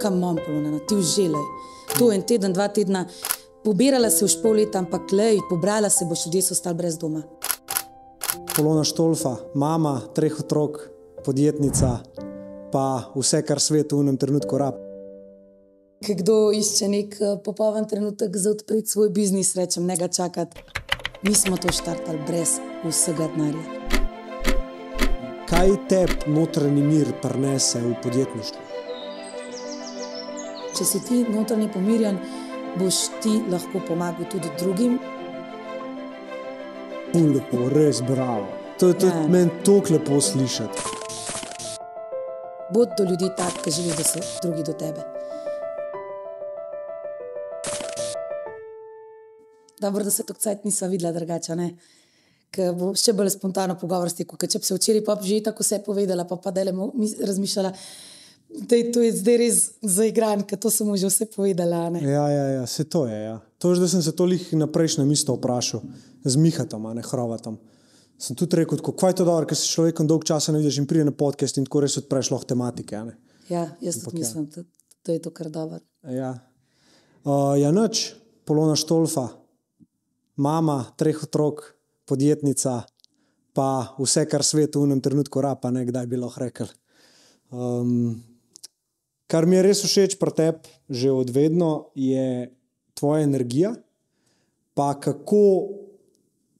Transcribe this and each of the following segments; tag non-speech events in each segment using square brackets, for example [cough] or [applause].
kam imam polona, ti uželej. To en teden, dva tedna, pobirala se už pol leta, ampak lej, pobrala se boš, ljudje so ostali brez doma. Polona Štolfa, mama treh otrok, podjetnica, pa vse, kar svet v enem trenutku rab. Ker kdo išče nek uh, popoln trenutek za odpreti svoj biznis, rečem, ne ga čakati. Mi smo to štartali brez vsega denarja. Kaj te notranji mir prenese v podjetništvo? Če si ti notranje pomirjen, boš ti lahko pomagal tudi drugim. Lepo, res bravo. To je tudi Ja. meni tako lepo slišati. Bod do ljudi tak, ki želiš, da so drugi do tebe. Dobro, da se to cajt nisva videla drugače, ne? Ker bo še bolj spontano pogovor stekel, ker če bi se včeraj pa že tako vse povedala, pa pa dele razmišljala, da je to zdaj res zaigran, ker to sem mu že vse povedala, ne? Ja, ja, ja, se to je. Ja. To je, da sem se toliko na prejšnjem isto vprašal, z Mihatom, a ne Hrovatom. Sem tudi rekel, kaj je to dobro, ker se s človekom dolg časa ne vidiš in pride na podcast in tako res odpreš lahko tematike. Ja, jaz Ampak tudi ja. mislim, da to je to, kar dobro. Ja, uh, ja noč, Polona Štolfa, mama treh otrok, podjetnica, pa vse, kar svet v enem trenutku rapa, ne kdaj bi lahko rekel. Um, kar mi je res všeč pri tebi, že od vedno, je tvoja energija, pa kako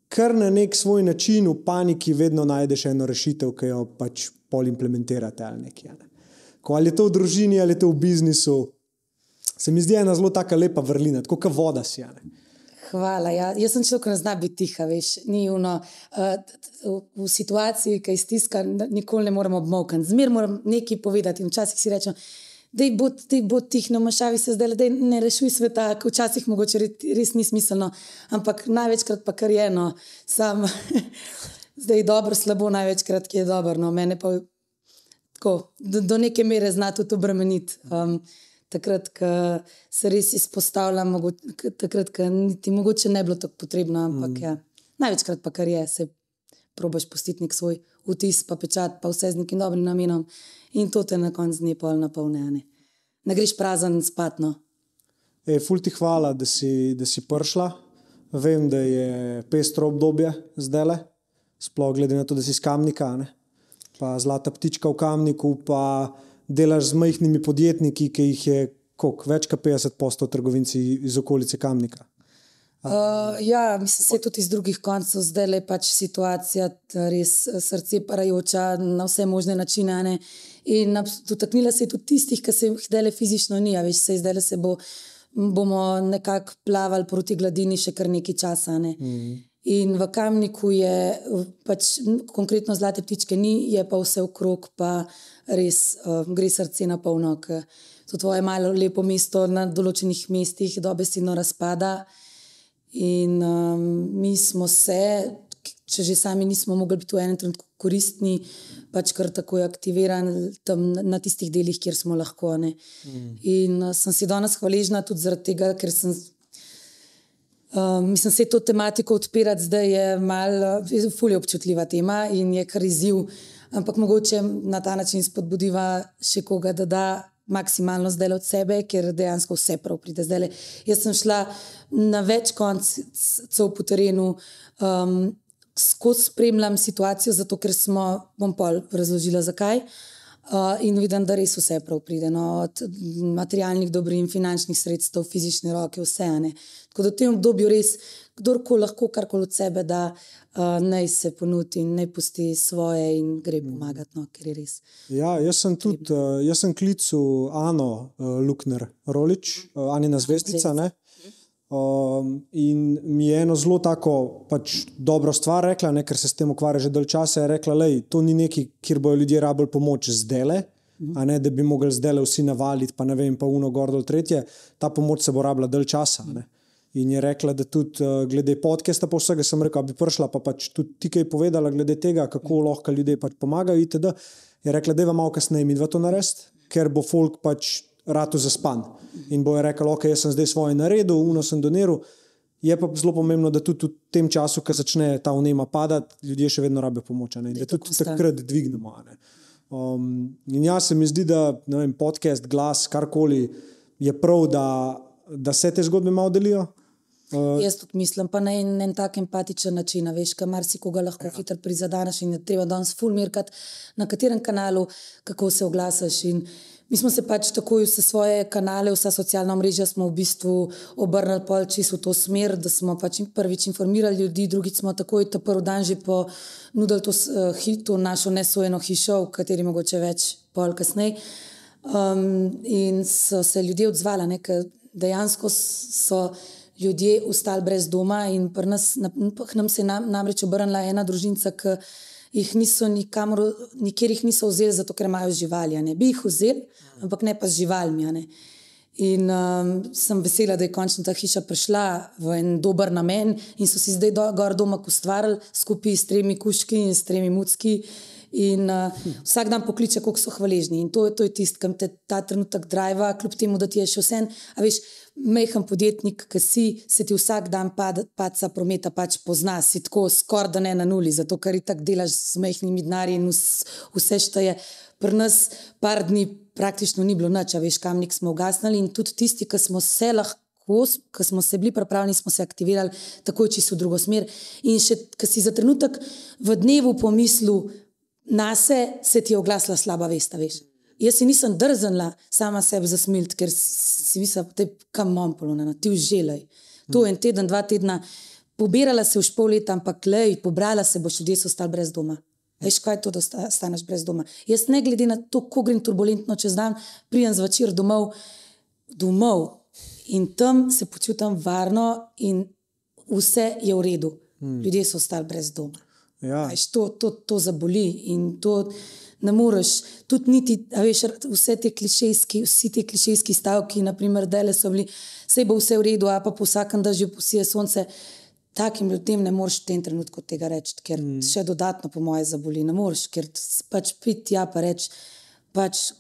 kar na nek svoj način v paniki vedno najdeš eno rešitev, ki jo pač pol implementirate ali nekaj. Ne. Ko ali je to v družini ali je to v biznisu, se mi zdi ena zelo taka lepa vrlina, tako kot voda si. Hvala. Ja. Jaz sem človek, ki ne zna biti tiha, veš. Ni uno, uh, v, v situaciji, ki je stiska, nikoli ne moremo obmokati. Zmer moram nekaj povedati in včasih si rečem, da je bod, daj bod tih, no mašavi se zdaj, da ne rešuj sveta, ker včasih mogoče res, ni smiselno, ampak največkrat pa kar je eno, sam [laughs] zdaj dobro, slabo, največkrat ki je dobro, no mene pa tako, do, do neke mere zna tudi obremeniti. Um, takrat, ko se res izpostavljam, takrat, ko niti mogoče ne bi bilo tako potrebno, ampak mm. ja, največkrat pa kar je, se probaš pustiti nek svoj vtis, pa pečat, pa vse z nekim dobrim namenom in to te na koncu dne pol napolne. a Ne, greš prazen spatno. Ej, ful ti hvala, da si, da si prišla. Vem, da je pestro obdobje zdaj le, sploh glede na to, da si iz Kamnika, ne? pa zlata ptička v Kamniku, pa delaš z majhnimi podjetniki, ki jih je koliko, več kot 50 postov trgovinci iz okolice Kamnika. Uh, ja, mislim, da je tudi iz drugih koncev zdaj le pač situacija res eh, srce parajoča na vse možne načine. ne. In dotaknila se je tudi tistih, ki se jih zdaj le fizično ni, a veš, se zdaj le se bo, bomo nekako plavali proti gladini še kar nekaj časa. Ne. Mm. In v kamniku je pač konkretno zlate ptičke ni, je pa vse okrog, pa res uh, gre srce na polno. To tvoje malo lepo mesto na določenih mestih dobesedno razpada. In um, mi smo se, če že sami nismo mogli biti v enem trenutku koristni, pač kar tako aktivirani tam na- na tistih delih, kjer smo lahko. Ne. Mm. In uh, sem si danes hvaležna tudi zaradi tega, ker sem. Um, mislim, se to tematiko odpirati zdaj je malo, fulje občutljiva tema in je kar izziv, ampak mogoče na ta način spodbudiva še koga, da da maksimalno zdaj od sebe, ker dejansko vse prav pride zdaj. Jaz sem šla na več koncev po terenu, um, skozi spremljam situacijo, zato ker smo, bom pol razložila zakaj. Uh, in vidim, da res vse prav pride, no, od materialnih dobrin, finančnih sredstev, fizične roke, vse. a ne. Tako da v tem obdobju res, kdorkoli lahko karkoli od sebe da, uh, naj se ponudi in naj pusti svoje in gre pomagati, no, ker je res. Ja, jaz sem tudi, uh, jaz sem klical Ano uh, Lukner, Rolič, uh, Anina zvezdnica. Ne? Um, in mi je eno zelo tako pač, dobro stvar rekla, ne, ker se s tem ukvarja že dalj časa. Je rekla, da to ni nekaj, kjer bojo ljudje rabili pomoč zdaj, a ne da bi mogli zdaj vsi navaliti, pa ne vem, pa uno gor dol tretje. Ta pomoč se bo rabila dalj časa. a Ne. In je rekla, da tudi uh, glede podcasta, pa vsega sem rekel, da bi prišla, pa pač tudi ti kaj povedala glede tega, kako lahko ljudje pač pomagajo. Itd. Je rekla, da je malo kasneje mi dva to narediti, ker bo folk pač rado zaspan. In bo je rekel, ok, jaz sem zdaj svoje naredil, uno sem doniral. Je pa zelo pomembno, da tudi v tem času, ko začne ta unema padati, ljudje še vedno rabijo pomoč. ne, In da tudi takrat dvignemo. Um, in ja, se mi zdi, da vem, podcast, glas, karkoli je prav, da, da se te zgodbe malo delijo. Uh, Jaz tudi mislim, pa na en, en tak empatičen način, veš, kar marsikoga lahko ja. hitro prizadeneš in je treba danes fulmirkati na katerem kanalu, kako se oglasiš. Mi smo se pač takoj vse svoje kanale, vsa socialna mreža smo v bistvu obrnili pol čisto v to smer, da smo pač prvič informirali ljudi, drugič smo takoj ta prvi dan že ponudili to uh, hito, našo nesojeno hišo, v kateri mogoče več pol kasneje. Um, in so se ljudje odzvali, ker dejansko so ljudje ostali brez doma in nas, na, nam se je nam, namreč obrnila ena družinca, ki jih niso nikamor, nikjer jih niso vzeli, zato ker imajo živali. Ne bi jih vzeli, ampak ne pa z živalmi. In um, sem vesela, da je končno ta hiša prišla v en dober namen in so si zdaj do, gor doma ustvarjali skupaj s tremi kuški in s tremi mucki. In uh, vsak dan pokliče, kako so hvaležni. In to, to je tisto, kar te ta trenutek drive, kljub temu, da ti je še vse. A veš, mehen podjetnik, ki si, se ti vsak dan paca prometa pač pozna, si tako skoraj da ne na nuli, zato ker ti tako delaš z mehnimi denarji in vse šteje. Pri nas par dni praktično ni bilo noč, veš, kamnik smo ugasnili in tudi tisti, ki smo se lahko. Ko smo se bili pripravljeni, smo se aktivirali, tako čisto v drugo smer. In še, ki si za trenutek v dnevu pomislil, na se, ti je oglasila slaba vesta, veš. Jaz si nisem drznila sama sebe zasmiliti, ker si mislila, da je kam mompolo, ti uželej. To je en teden, dva tedna, pobirala se už pol leta, ampak lej, pobrala se boš, ljudje so ostali brez doma. Veš, kaj je to, da staneš brez doma? Jaz ne glede na to, kako grem turbulentno čez dan, prijem zvečer domov, domov in tam se počutim varno in vse je v redu. Hmm. Ljudje so ostali brez doma. Ja. Veš, to, to, to zaboli in to ne moreš. Tudi niti, veš, vse te klišejski, vsi ti klišejski stavki, naprimer, da so bili, vse bo vse v redu, a pa po vsakem dažju posije sonce. Takim ljudem ne moreš v tem trenutku tega reči, ker mm. še dodatno, po moje, zaboli. Ne moreš, ker pač priti tja in reči, pač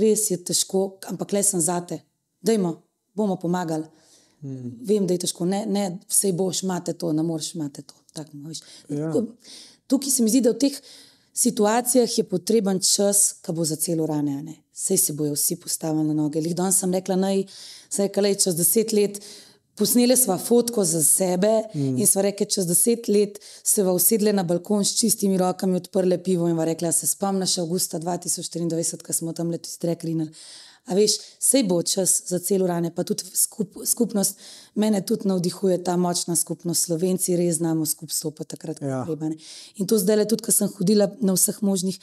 res je težko, ampak le sem zate, dajmo, bomo pomagali. Mm. Vem, da je težko, ne, ne vse boš, imate to, ne moreš, imate to. Tak, ja. Tukaj se mi zdi, da v teh situacijah je potreben čas, ki bo za celo rane. Vse se bojo vsi postavili na noge. Lih danes sem rekla, naj se je čez deset let. Posneli smo fotko za sebe mm. in smo rekli, čez deset let se bo usedle na balkon s čistimi rokami, odprle pivo in rekla, se spomniš avgusta 2024, ko smo tam letos rekli. A veš, vse bo čas za celo rane, pa tudi skup, skupnost. Mene tudi navdihuje ta močna skupnost. Slovenci res znamo skupaj stopiti takrat, ko ja. je treba. In to zdaj le tudi, ko sem hodila na, možnih,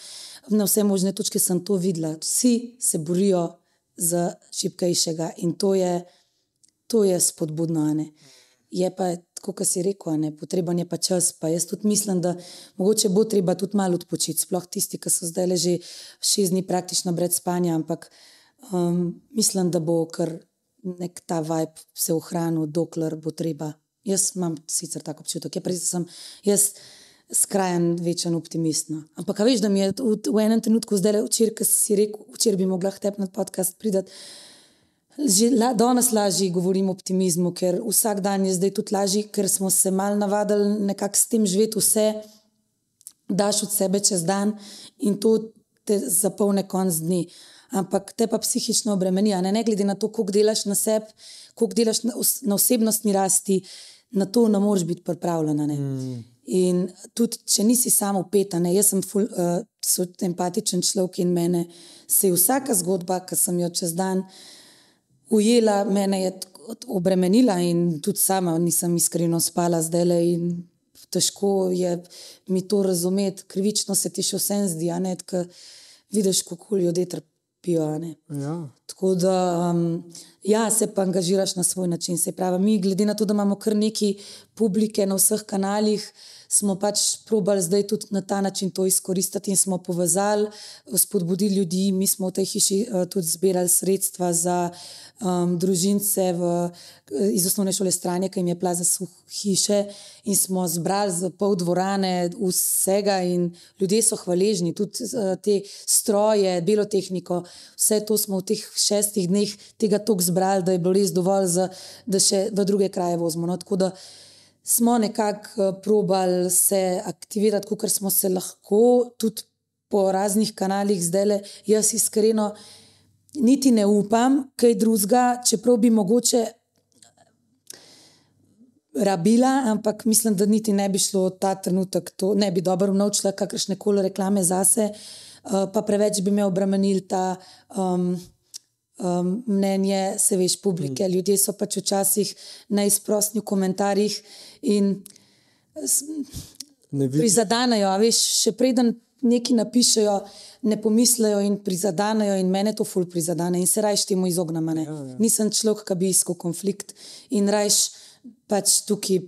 na vse možne točke, sem to videla. Vsi se borijo za šipkejšega in to je, to je spodbudno. Ne? Je pa, kot si rekel, ne? potreben je pa čas. Pa jaz tudi mislim, da mogoče bo treba tudi malo odpočiti, sploh tisti, ki so zdaj le že šest dni praktično brez spanja. Ampak Um, mislim, da bo kar nek ta vibe se ohranil, dokler bo treba. Jaz imam sicer tako občutek, ja, da sem jaz skrajen, večen optimist. No. Ampak, veš, da mi je v, v enem trenutku zdaj, včeraj, ki si rekel, včeraj bi mogla tepnati podcast, pridati. La, danes lažje govorim o optimizmu, ker vsak dan je zdaj tudi lažji, ker smo se mal navadili nekako s tem živeti, vse daš od sebe čez dan in to te zapolne konc dni ampak te pa psihično obremeni. Ne? ne glede na to, koliko delaš na sebi, koliko delaš na, na osebnostni rasti, na to ne moreš biti pripravljena. Mm. In tudi, če nisi samo upeta, jaz sem ful, uh, empatičen človek in mene se je vsaka zgodba, ki sem jo čez dan ujela, mene je obremenila in tudi sama nisem iskreno spala zdaj le. Težko je mi to razumeti, krivično se ti še vse zdi, da vidiš, kako ljudje trpijo pijo. Ja. Tako da um, ja, se pa angažiraš na svoj način. Se pravi, mi, glede na to, da imamo kar nekaj publike na vseh kanalih, smo pač probali zdaj tudi na ta način to izkoristiti in smo povezali, spodbudili ljudi. Mi smo v tej hiši uh, tudi zbirali sredstva za um, družince v, iz osnovne šole Stranje, ki jim je plaza suh hiše in smo zbrali za pol dvorane vsega in ljudje so hvaležni, tudi uh, te stroje, belo tehniko, vse to smo v teh šestih dneh tega tok zbrali, da je bilo res dovolj, za, da še v druge kraje vozimo. No, smo nekako eh, probali se aktivirati, kot smo se lahko, tudi po raznih kanalih zdaj le, jaz iskreno niti ne upam, kaj drugega, čeprav bi mogoče rabila, ampak mislim, da niti ne bi šlo ta trenutek, to ne bi dobro naučila kakršne koli reklame zase, uh, pa preveč bi me obremenil ta. Um, Um, mnenje, se veš, publike. Mm. Ljudje so pač včasih najsprostni v komentarjih in prizadanejo. Veš, še preden nekaj napišejo, ne pomislijo in prizadanejo, in mene to ful prizadene in se rajš temu izognem. Ja, ja. Nisem človek, ki bi iskal konflikt in rajš pač tukaj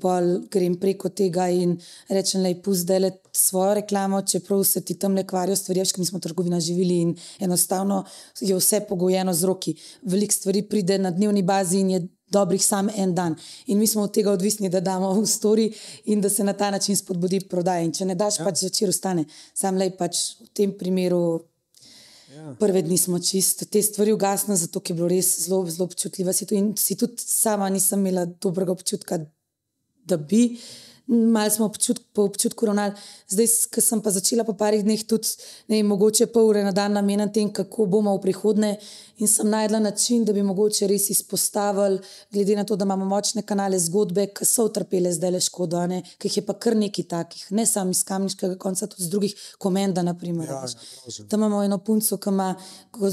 grem preko tega in rečem, da je puzdele svojo reklamo, čeprav se ti tam le kvarijo stvari, ker mi smo trgovina živeli in enostavno je vse pogojeno z roki. Veliko stvari pride na dnevni bazi in je dobrih sam en dan. In mi smo od tega odvisni, da damo v stori in da se na ta način spodbudi prodaja. In če ne daš, ja. pač začer ostane. Sam le pač v tem primeru. Ja. Prve dni smo čist, te stvari ugasnili, zato je bilo res zelo, zelo občutljivo. In si tudi sama nisem imela dobrega občutka, da bi. Malo smo občutk, po občutku ravnali, zdaj, ko sem pa začela po parih dneh, tudi ne, mogoče pol ure na dan namenjati tem, kako bomo v prihodnje. In sem najdla način, da bi mogoče res izpostavili, glede na to, da imamo močne kanale zgodbe, ki so utrpele zdaj le škodo, ki jih je pa kar nekaj takih, ne samo iz kamniškega konca, tudi iz drugih komenda. Naprimer, ja, ja, Tam imamo eno punco, ki ima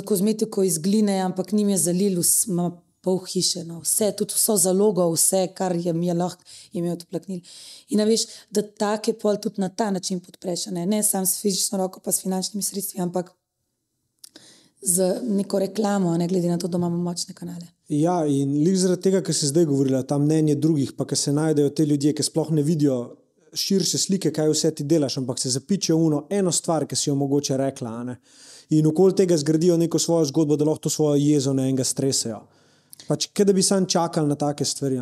kozmetiko iz gline, ampak njim je zalil pol hiše, no. vse, tudi vso zalogo, vse, kar je mi lahko imel odplaknil. In veš, da take pol tudi na ta način podpreš, ne, ne samo s fizično roko, pa s finančnimi sredstvi, ampak z neko reklamo, ne glede na to, da imamo močne kanale. Ja, in lik zaradi tega, kar si zdaj govorila, ta mnenje drugih, pa ki se najdejo te ljudje, ki sploh ne vidijo. Širše slike, kaj vse ti delaš, ampak se zapiče v eno stvar, ki si jo mogoče rekla. In okoli tega zgradijo neko svojo zgodbo, da lahko to svojo jezo na enega stresajo pač, da bi sam čakal na take stvari.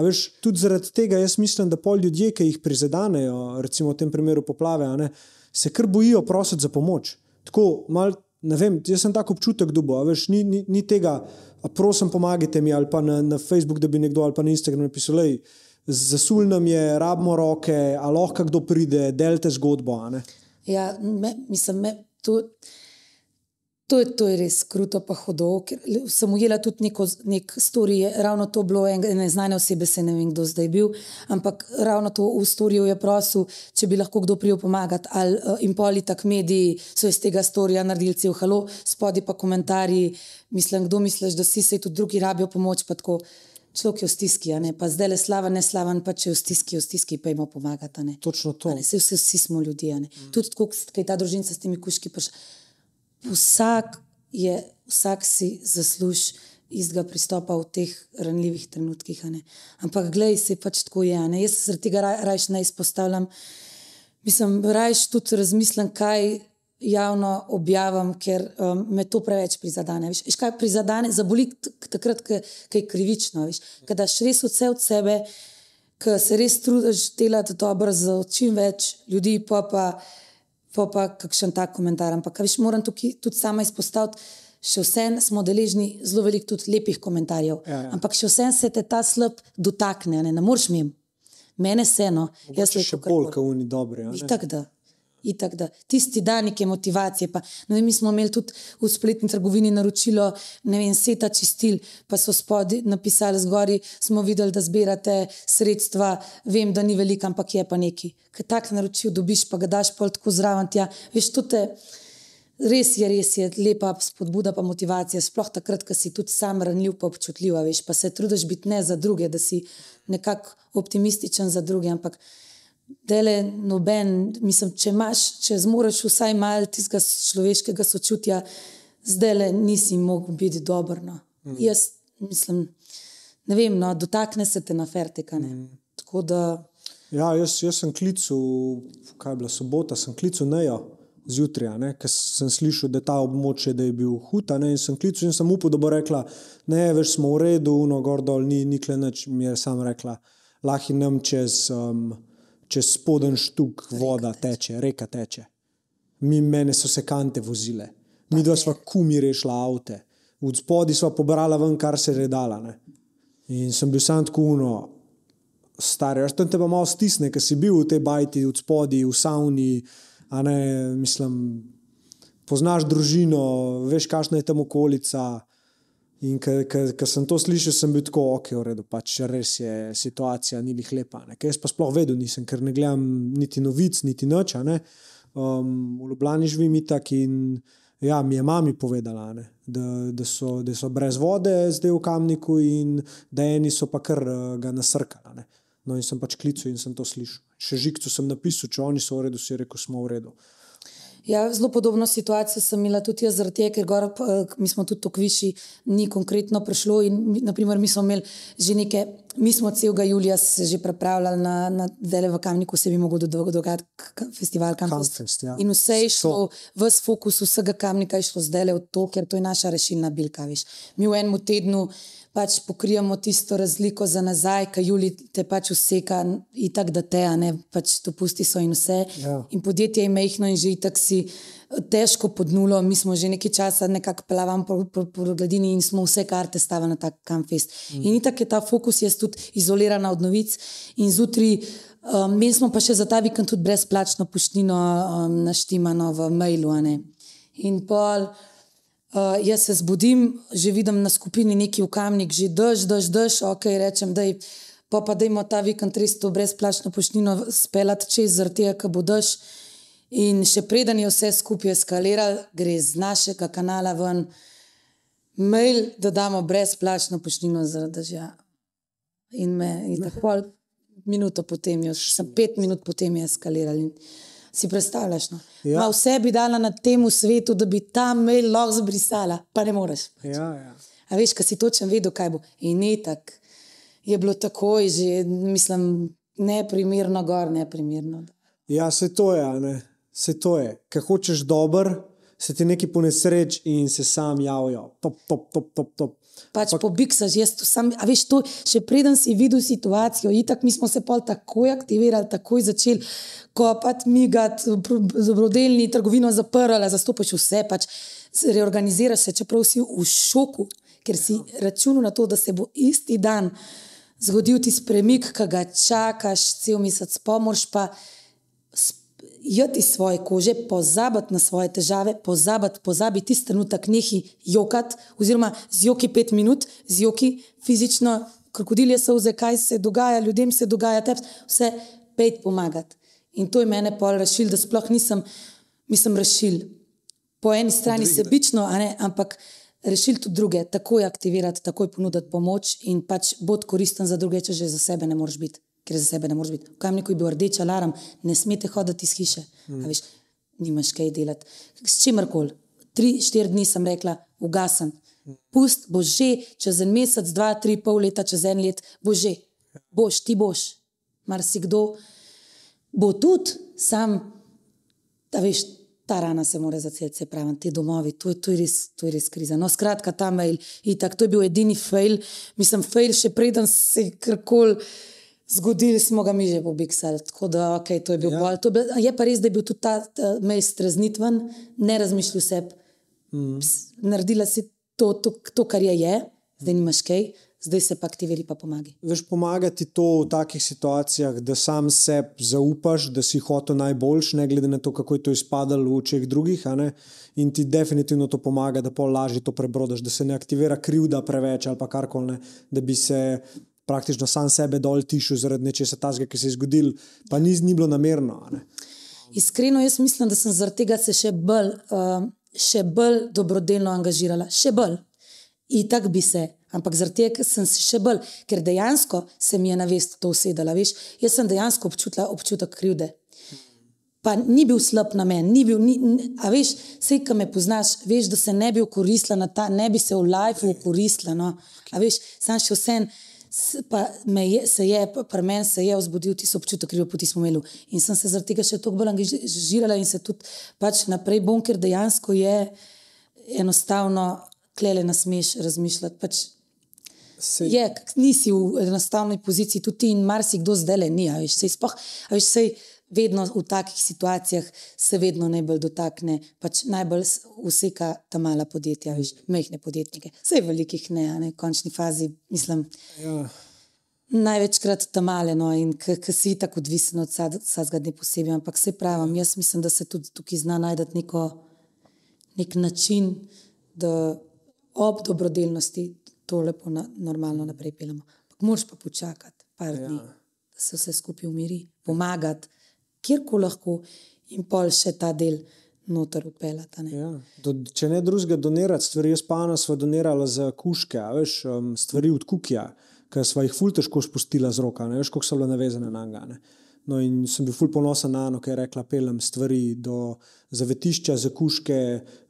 Veš, tudi zaradi tega jaz mislim, da pol ljudje, ki jih prizadenejo, recimo v tem primeru poplave, ne, se kar bojijo prositi za pomoč. Tako, mal, vem, jaz sem tako občutek, da bo, veš, ni, ni, ni tega, prosim, pomagajte mi ali pa na, na Facebook, da bi nekdo ali pa na Instagramu napisal, da zasul nam je, rabimo roke, a lahko kdo pride, delte zgodbo. Ja, me, mislim, me, to. To je, to je res kruto, pa hodo. Sem ujela tudi neko, nek storij, ravno to bilo ene znane osebe, se ne vem, kdo zdaj je bil, ampak ravno to v storiju je prosil, če bi lahko kdo prijel pomagati. Ali, uh, in poli tak mediji so iz tega storija naredili cel halo, spodi pa komentarji, mislim, kdo misliš, da si se tudi drugi rabijo pomoč. Človek je v stiski, pa zdaj le slava, ne slava, pa če je v stiski, v stiski pa jim pomagati. Točno to. Vsi, vsi smo ljudje. Mm. Tudi, kako je ta družina s temi kuški. Pa še, vsak, je, vsak si zasluži istega pristopa v teh ranljivih trenutkih. Ampak, gledaj, se pač tako je. Ne? Jaz se zaradi tega raj, rajš ne izpostavljam. Mislim, rajš tudi razmislim, kaj javno objavim, ker um, me to preveč prizadene. Veš, kaj prizadene, zaboli takrat, ko je krivično. Kaj daš res vse od sebe, ki se res trudiš delati dobro za čim več ljudi, pa pa pa pa kakšen tak komentar. Ampak, veš, moram tukaj tudi sama izpostaviti, še vsem smo deležni zelo veliko tudi lepih komentarjev. Ja, ja. Ampak še vsem se te ta slab dotakne, ne, ne moreš mi. Mene se eno, jaz le še bolj, kot oni dobri. Tako da. Itak, Tisti dan neke motivacije. Pa, vem, mi smo imeli tudi v spletni trgovini naročilo, ne vem, seta čistil, pa so spodaj napisali zgori, smo videli, da zbirate sredstva, vem, da ni veliko, ampak je pa neki. Kaj tak naročil dobiš, pa ga daš pol tako zraven. Tja. Veš, to te res je, res je lepa spodbuda, pa motivacija. Sploh takrat, ko si tudi sam ranljiv, pa občutljiv, veš, pa se trudiš biti ne za druge, da si nekako optimističen za druge. Ampak Dele, noben, mislim, če imaš, če zmoriš vsaj malo tistega človeškega sočutja, zdaj le nisi mogel biti dober. No. Mm. Jaz mislim, ne vem, no, dotakne se te na fertika. Mm. Da... Ja, jaz, jaz sem klical, kaj je bila sobota, sem klical nejo zjutraj, ker sem slišal, da je ta območje, da je bil huta. In sem klical in sem upal, da bo rekla, ne, veš, smo v redu, no, gor dol, ni nikle noč, mi je sam rekla, lahko nam čez. Um, čez spoden štuk voda teče, reka teče. Mi mene so se kante vozile, mi dva smo kumi rešila avte, v spodnji smo pobrala ven, kar se je redala. Ne? In sem bil sam tako uno, star, jaz tam te pa malo stisne, ker si bil v tej bajti, v spodnji, v savni. a ne, mislim, poznaš družino, veš, kakšna je tam okolica. In ko sem to slišal, sem bil tako, ok, v redu, pač res je situacija, ni bih lepa. Ne. Jaz pa sploh vedel nisem, ker ne gledam niti novic, niti noč. Um, v Ljubljani živim tako in ja, mi je mami povedala, ne, da, da, so, da so brez vode zdaj v kamniku in da eni so pa kar uh, ga nasrkali. No in sem pač klical in sem to slišal. Še žigcu sem napisal, če oni so v redu, si rekel, smo v redu. Ja, zelo podobno situacijo sem imela tudi jaz, zaradi tega, ker gor, mi smo tudi tako višji, ni konkretno prišlo. In, naprimer, mi smo imeli že nekaj, mi smo celega julija se že pripravljali na, na dele v Kamniku, se bi mogel dogajati festival Kamnik. Ja. In vse je šlo, vse fokus vsega Kamnika je šlo zdaj v to, ker to je naša rešilna bilka. Viš. Mi v enem tednu pač pokrijemo tisto razliko za nazaj, ki Juli te pač useka, in tako da te, ne pač to pusti so in vse. Ja. In podjetje je mehko in že tako si eh, težko pod nulo. Mi smo že nekaj časa nekako plavali po, po, po gladini in smo vse karte stavili na ta kamfest. Mm. In tako je ta fokus, jaz tudi izolirana od novic in zjutraj. Um, mi smo pa še za ta vikend tudi brezplačno poštnino um, naštimano v mailu. In pol. Uh, jaz se zbudim, že vidim na skupini neki ukamnik, že drž, drž, drž, ok, rečem, da je pa pa da imamo ta vikend res to brezplačno poštnino speljati čez zrte, ki bo drž. In še preden je vse skupaj eskaliral, gre z našega kanala ven mail, da damo brezplačno poštnino zaradi držja. In me je tako minuto potem, jo, sem pet minut potem je eskaliral. Si predstavljaš? No? Ja. Vse bi dala na tem svetu, da bi ta mail lahko zbrisala, pa ne moreš. Ja, ja. A veš, kaj si točno vedel, kaj bo. In ne tako. Je bilo takoj, že mislim, neprimerno, gor, neprimerno. Ja, se to je, ne. se to je. Kaj hočeš dober, se ti neki ponesreč in se sam javijo. Top, top, top, top, top. Pač po biksaš, jaz sam, a veš, to še preden si videl situacijo, itak mi smo se pol takoj aktivirali, takoj začeli kopati, migati, zobrodelni, trgovino zaprli, zastopaš vse, pač reorganiziraš se, čeprav si v šoku, ker si računal na to, da se bo isti dan zgodil ti spremik, ki ga čakaš cel mesec, pomorš pa jeti svoje kože, pozabiti na svoje težave, pozabiti, pozabiti tisti trenutek, nehi jokati, oziroma z joki pet minut, z joki fizično, krokodilje so vse, kaj se dogaja, ljudem se dogaja, tebi vse pet pomagati. In to je mene pol rašil, da sploh nisem, mislim, rašil. Po eni strani sebično, ampak rešil tudi druge, takoj aktivirati, takoj ponuditi pomoč in pač bod koristen za druge, če že za sebe ne moreš biti ker za sebe ne moreš biti. V kamniku je bil rdeč alarm, ne smete hoditi iz hiše. Mm. Veš, nimaš kaj delati. S čimerkoli. Tri, štiri dni sem rekla, ugasen. Pust bo že čez en mesec, dva, tri, pol leta, čez en let, bo že. Boš, ti boš. Mar si kdo bo tudi sam, da veš, ta rana se mora začeti, se pravi, ti domovi, to to je, res, to je res kriza. No, skratka, ta mail, itak, to je bil edini fail, mislim, fail še preden se karkoli. Zgodili smo ga mi že po Bixel, tako da okay, to je bil ja. bolj. Je, bil, je pa res, da je bil tudi ta mail streznitven, ne razmišljal se. Mm. Naredila si to, to, to, kar je, je, zdaj nimaš kaj, zdaj se pa aktiviri, pa pomagi. Veš, pomagati to v takih situacijah, da sam sebi zaupaš, da si hotel najboljš, ne glede na to, kako je to izpadalo v očeh drugih. In ti definitivno to pomaga, da pol lažje to prebrodaš, da se ne aktivira krivda preveč ali karkoli, da bi se praktično sam sebe dol tišil zaradi nečesa tazga, ki se je zgodil, pa ni, ni bilo namerno. Iskreno, jaz mislim, da sem zaradi tega se še bolj, uh, še bolj dobrodelno angažirala, še bolj. In tako bi se, ampak zaradi tega sem se še bolj, ker dejansko se mi je na vest to usedala. Veš, jaz sem dejansko občutila občutek krivde. Pa ni bil slab na meni, ni bil, ni, a veš, vse, ki me poznaš, veš, da se ne bi okoristila na ta, ne bi se v life okoristila. No. A veš, sem še vsem pa je, se je, pri meni se je vzbudil tisti občutek, ki ga smo imeli. In sem se zaradi tega še toliko bolj angažirala in se tudi pač naprej bom, ker dejansko je enostavno, klele nas smeš razmišljati. Pač Se... Je, nisi v enostavni poziciji, tudi ti in marsikdo zdaj le ni. Veš, sej, spoh, veš, sej, vedno v takih situacijah se vedno najbolj dotakne, pač najbolj useka ta mala podjetja, veš, mehne podjetnike. Vse je velikih, ne, ne, v končni fazi, mislim. Ja. Največkrat tam male, no, in ki si tako odvisen od vsega dne posebej. Ampak se pravim, jaz mislim, da se tudi tukaj zna najti neko, nek način, da ob dobrodelnosti to lepo na, normalno naprej pelemo. Moš pa počakati par dni, ja. da se vse skupaj umiri, pomagati, kjerkoli lahko, in pol še ta del noter upeljati. Ja. Če ne drugega donirati, stvari jaz pa nas smo donirali za kuške, veš, um, stvari od kukija, ki smo jih ful težko spustili z roka, ne veš, koliko so bile navezane na njega. No, in sem bil ful ponosen na eno, ki je rekla: pelem stvari do zavetišča, za kuške,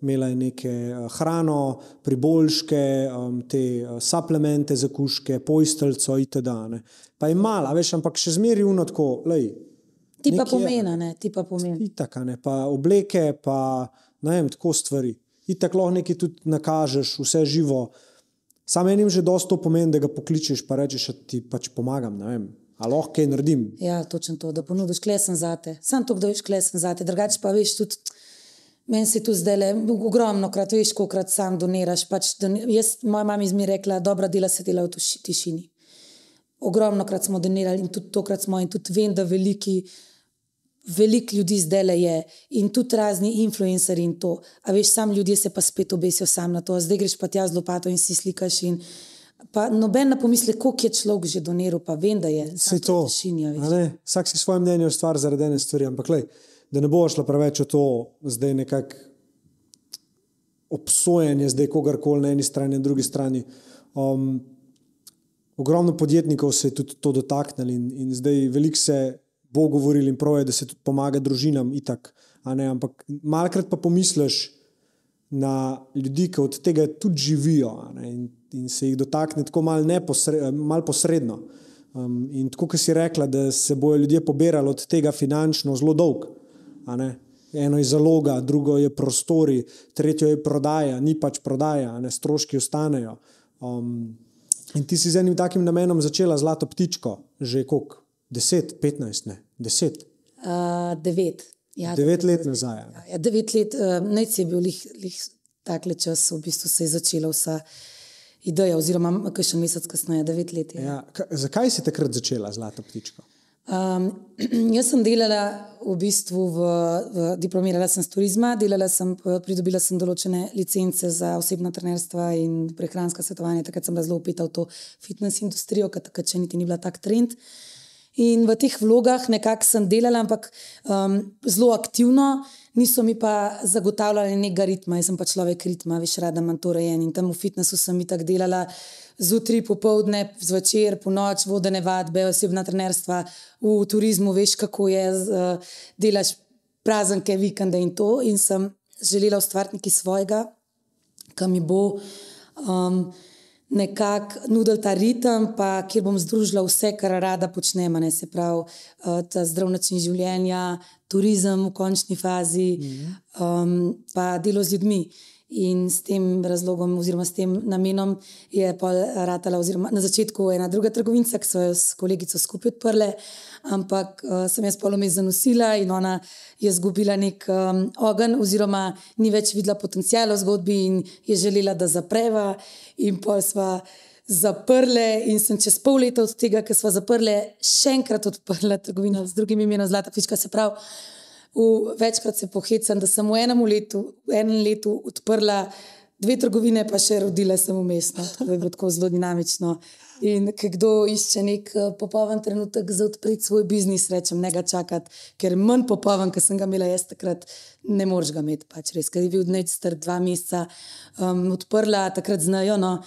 imela je neke uh, hrano, priboljške, um, te uh, suplemente za kuške, pojsteljco itd. Ne. Pa je mala, veš, ampak še zmeraj unotko, lej. Ti pa pomeni, ne, ti pa pomeni. Itak, ne, pa obleke, pa ne vem, tako stvari. Itak lahko nekaj tudi nakažeš, vse živo. Sam enim že dosto pomeni, da ga pokličeš, pa rečeš, da ti pač pomagam, ne vem. A lahko kaj naredim. Ja, točno to, da ponudiš klesen za te. Sam to, da veš klesen za te. Drugače pa veš tudi, meni se tu zdaj le, ogromno krat veš, koliko krat sam doniraš. Pač, don, jaz, moja mama mi je rekla, dobra dela se dela v tišini. Ogromno krat smo donirali in tudi tokrat smo in tudi vem, da veliki veliko ljudi zdaj le je in tudi razni influencerji in to. A veš, sam ljudje se pa spet obesijo sam na to, zdaj greš pa tja z lopato in si slikaš. In, pa noben ne pomisli, koliko je človek že doniral, pa vem, da je vse to. Tišinja, Vsak si svoje mnenje ustvari zaradi ene stvari, ampak lej, da ne bo šlo preveč o to, zdaj nekako obsojenje, zdaj kogarkoli na eni strani, na drugi strani. Um, ogromno podjetnikov se je tudi to dotaknilo in, in zdaj veliko se bo govoril in prav je, da se tudi pomaga družinam, itak, ampak malkrat pa pomisliš na ljudi, ki od tega tudi živijo in, in se jih dotakne tako malo mal posredno. Um, in tako, kot si rekla, da se bodo ljudje pobirali od tega finančno zelo dolg. Eno je zaloga, drugo je prostori, tretje je prodaja, ni pač prodaja, ne stroški ostanejo. Um, in ti si z enim takim namenom začela zlato ptičko, že koliko? 10, 15, ne, 10. Uh, 9. Ja, devet let nazaj. Ja, ja, devet let, uh, nec je bil lih, lih takle čas, v bistvu se je začela vsa ideja, oziroma še mesec kasneje, devet let. Ja. Ja, zakaj si takrat začela Zlato ptičko? Um, [clears throat] jaz sem delala v bistvu, v, v, diplomirala sem z turizma, delala sem, pridobila sem določene licence za osebno trenerstvo in prehransko svetovanje. Takrat sem bila zelo upeta v to fitness industrijo, ker takrat še niti ni bila tak trend. Uh, In v teh vlogah nekako sem delala, ampak um, zelo aktivno, niso mi pa zagotavljali nekega ritma. Jaz sem pa človek ritma, veš, rada imam to rejen. In tam v fitnessu sem mi tako delala zjutraj, popovdne, zvečer, po noč, vodene vadbe, osebna trenerstva, v turizmu, veš, kako je, uh, delaš praznike, vikende in to. In sem želela ustvariti nekaj svojega, kam mi bo. Um, nekako nudili ta ritem, pa kjer bom združila vse, kar rada počnem, ne se pravi, uh, ta zdrav način življenja, turizem v končni fazi, um, pa delo z ljudmi. In s tem razlogom, oziroma s tem namenom, je Ratala, oziroma na začetku ena druga trgovinica, ki so jo s kolegico skupaj odprli, ampak uh, sem jaz polome zanosila in ona je izgubila nek um, ogenj, oziroma ni več videla potencijala v zgodbi in je želela, da zapreva. In pa smo zaprli, in sem čez pol leta od tega, ker smo zaprli, še enkrat odprla trgovino z drugim imenom Zlata Fička. Se pravi, v, večkrat se pohecam, da sem v enem letu, v enem letu odprla dve trgovine, pa še rodila sem umestno. To je bilo tako zelo dinamično. In kdo išče nek uh, popoln trenutek za odpreti svoj biznis, rečem, ne ga čakati, ker manj popoln, kot sem ga imela jaz takrat, ne moreš ga imeti. Pač res, ker je bil dneč star dva meseca, um, odprla takrat znajo, no,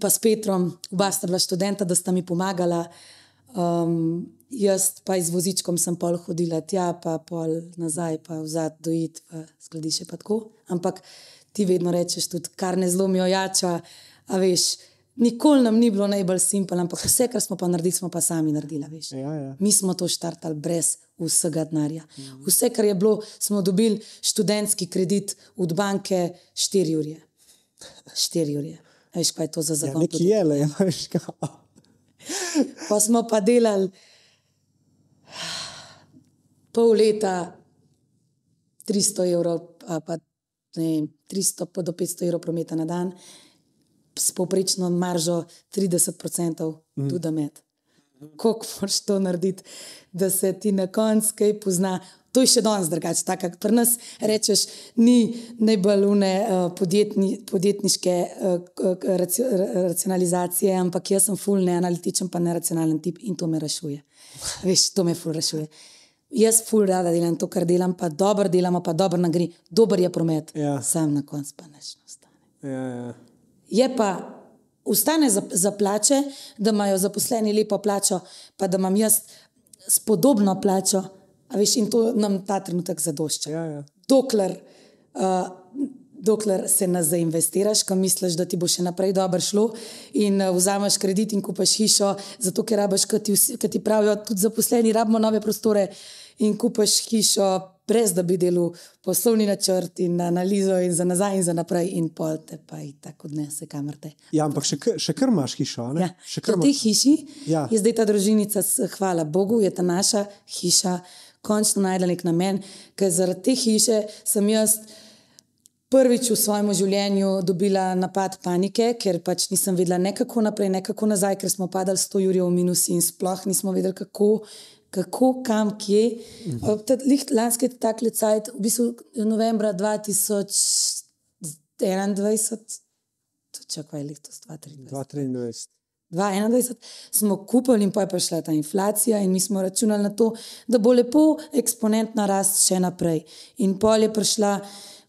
pa s Petrom, oba sta bila študenta, da sta mi pomagala. Um, jaz pa z vozičkom sem pol hodila tja, pa pol nazaj, pa vzad dojit, pa skladišče pa tako. Ampak ti vedno rečeš tudi, kar ne zlomijo jača, a veš. Nikoli nam ni bilo najbolj simpel, ampak vse, kar smo pa naredili, smo pa sami naredili. Ja, ja. Mi smo to štartali brez vsega denarja. Vse, kar je bilo, smo dobili študentski kredit od banke 4 ure. 4 ure. Veš, kaj je to za Ja, zagon? nekje je le, ja, [laughs] veš kaj. Pa smo pa delali pol leta, 300 evrov, a pa ne, vem, 300 pa do 500 evrov prometa na dan, s povprečno maržo 30%, mm. tudi med. Kako moraš to narediti, da se ti na koncu kaj pozna. To je še danes drugače. Tako kot pri nas rečeš, ni najbolj une uh, podjetni, podjetniške uh, raci, racionalizacije, ampak jaz sem full neanalitičen, pa neracionalen tip in to me rešuje. Veš, to me full rešuje. Jaz full rada delam to, kar delam, pa dobro delamo, pa dobro nagri, dober je promet. Ja. Sam na koncu pa neč ne ostane. Ja, ja. Je pa, ustane za, za plače, da imajo zaposleni lepo plačo, pa da imam jaz spodobno plačo, a veš, in to nam ta trenutek zadošča. Ja, ja. Dokler, uh, dokler se ne zainvestiraš, ko misliš, da ti bo še naprej dobro šlo, in uh, vzameš kredit in kupaš hišo, zato ker rabaš, kot ti, vsi- ti pravijo, tudi zaposleni, rabimo nove prostore in kupaš hišo, brez da bi delal poslovni načrt in analizo, in za nazaj in za naprej, in pol te pa in tako odnese kamor te. ja, ampak še, še kar imaš hišo. ne? Ja. Še kar V tej imaš. hiši Ja. je zdaj ta družinica, hvala Bogu, je ta naša hiša končno najdla nek namen, ker zaradi te hiše sem jaz prvič v svojem življenju dobila napad panike, ker pač nisem vedela ne kako naprej, ne kako nazaj, ker smo padali 100 jurjev v minus in sploh nismo vedeli, kako. Kako, kam, kje. Mhm. Lanski takle cajt, v bistvu novembra 2021, čakaj, letos 2023. 2023. 2021 smo kupili, in pa je prišla ta inflacija, in mi smo računali na to, da bo lepo eksponentna rast še naprej. In pol je, prišla,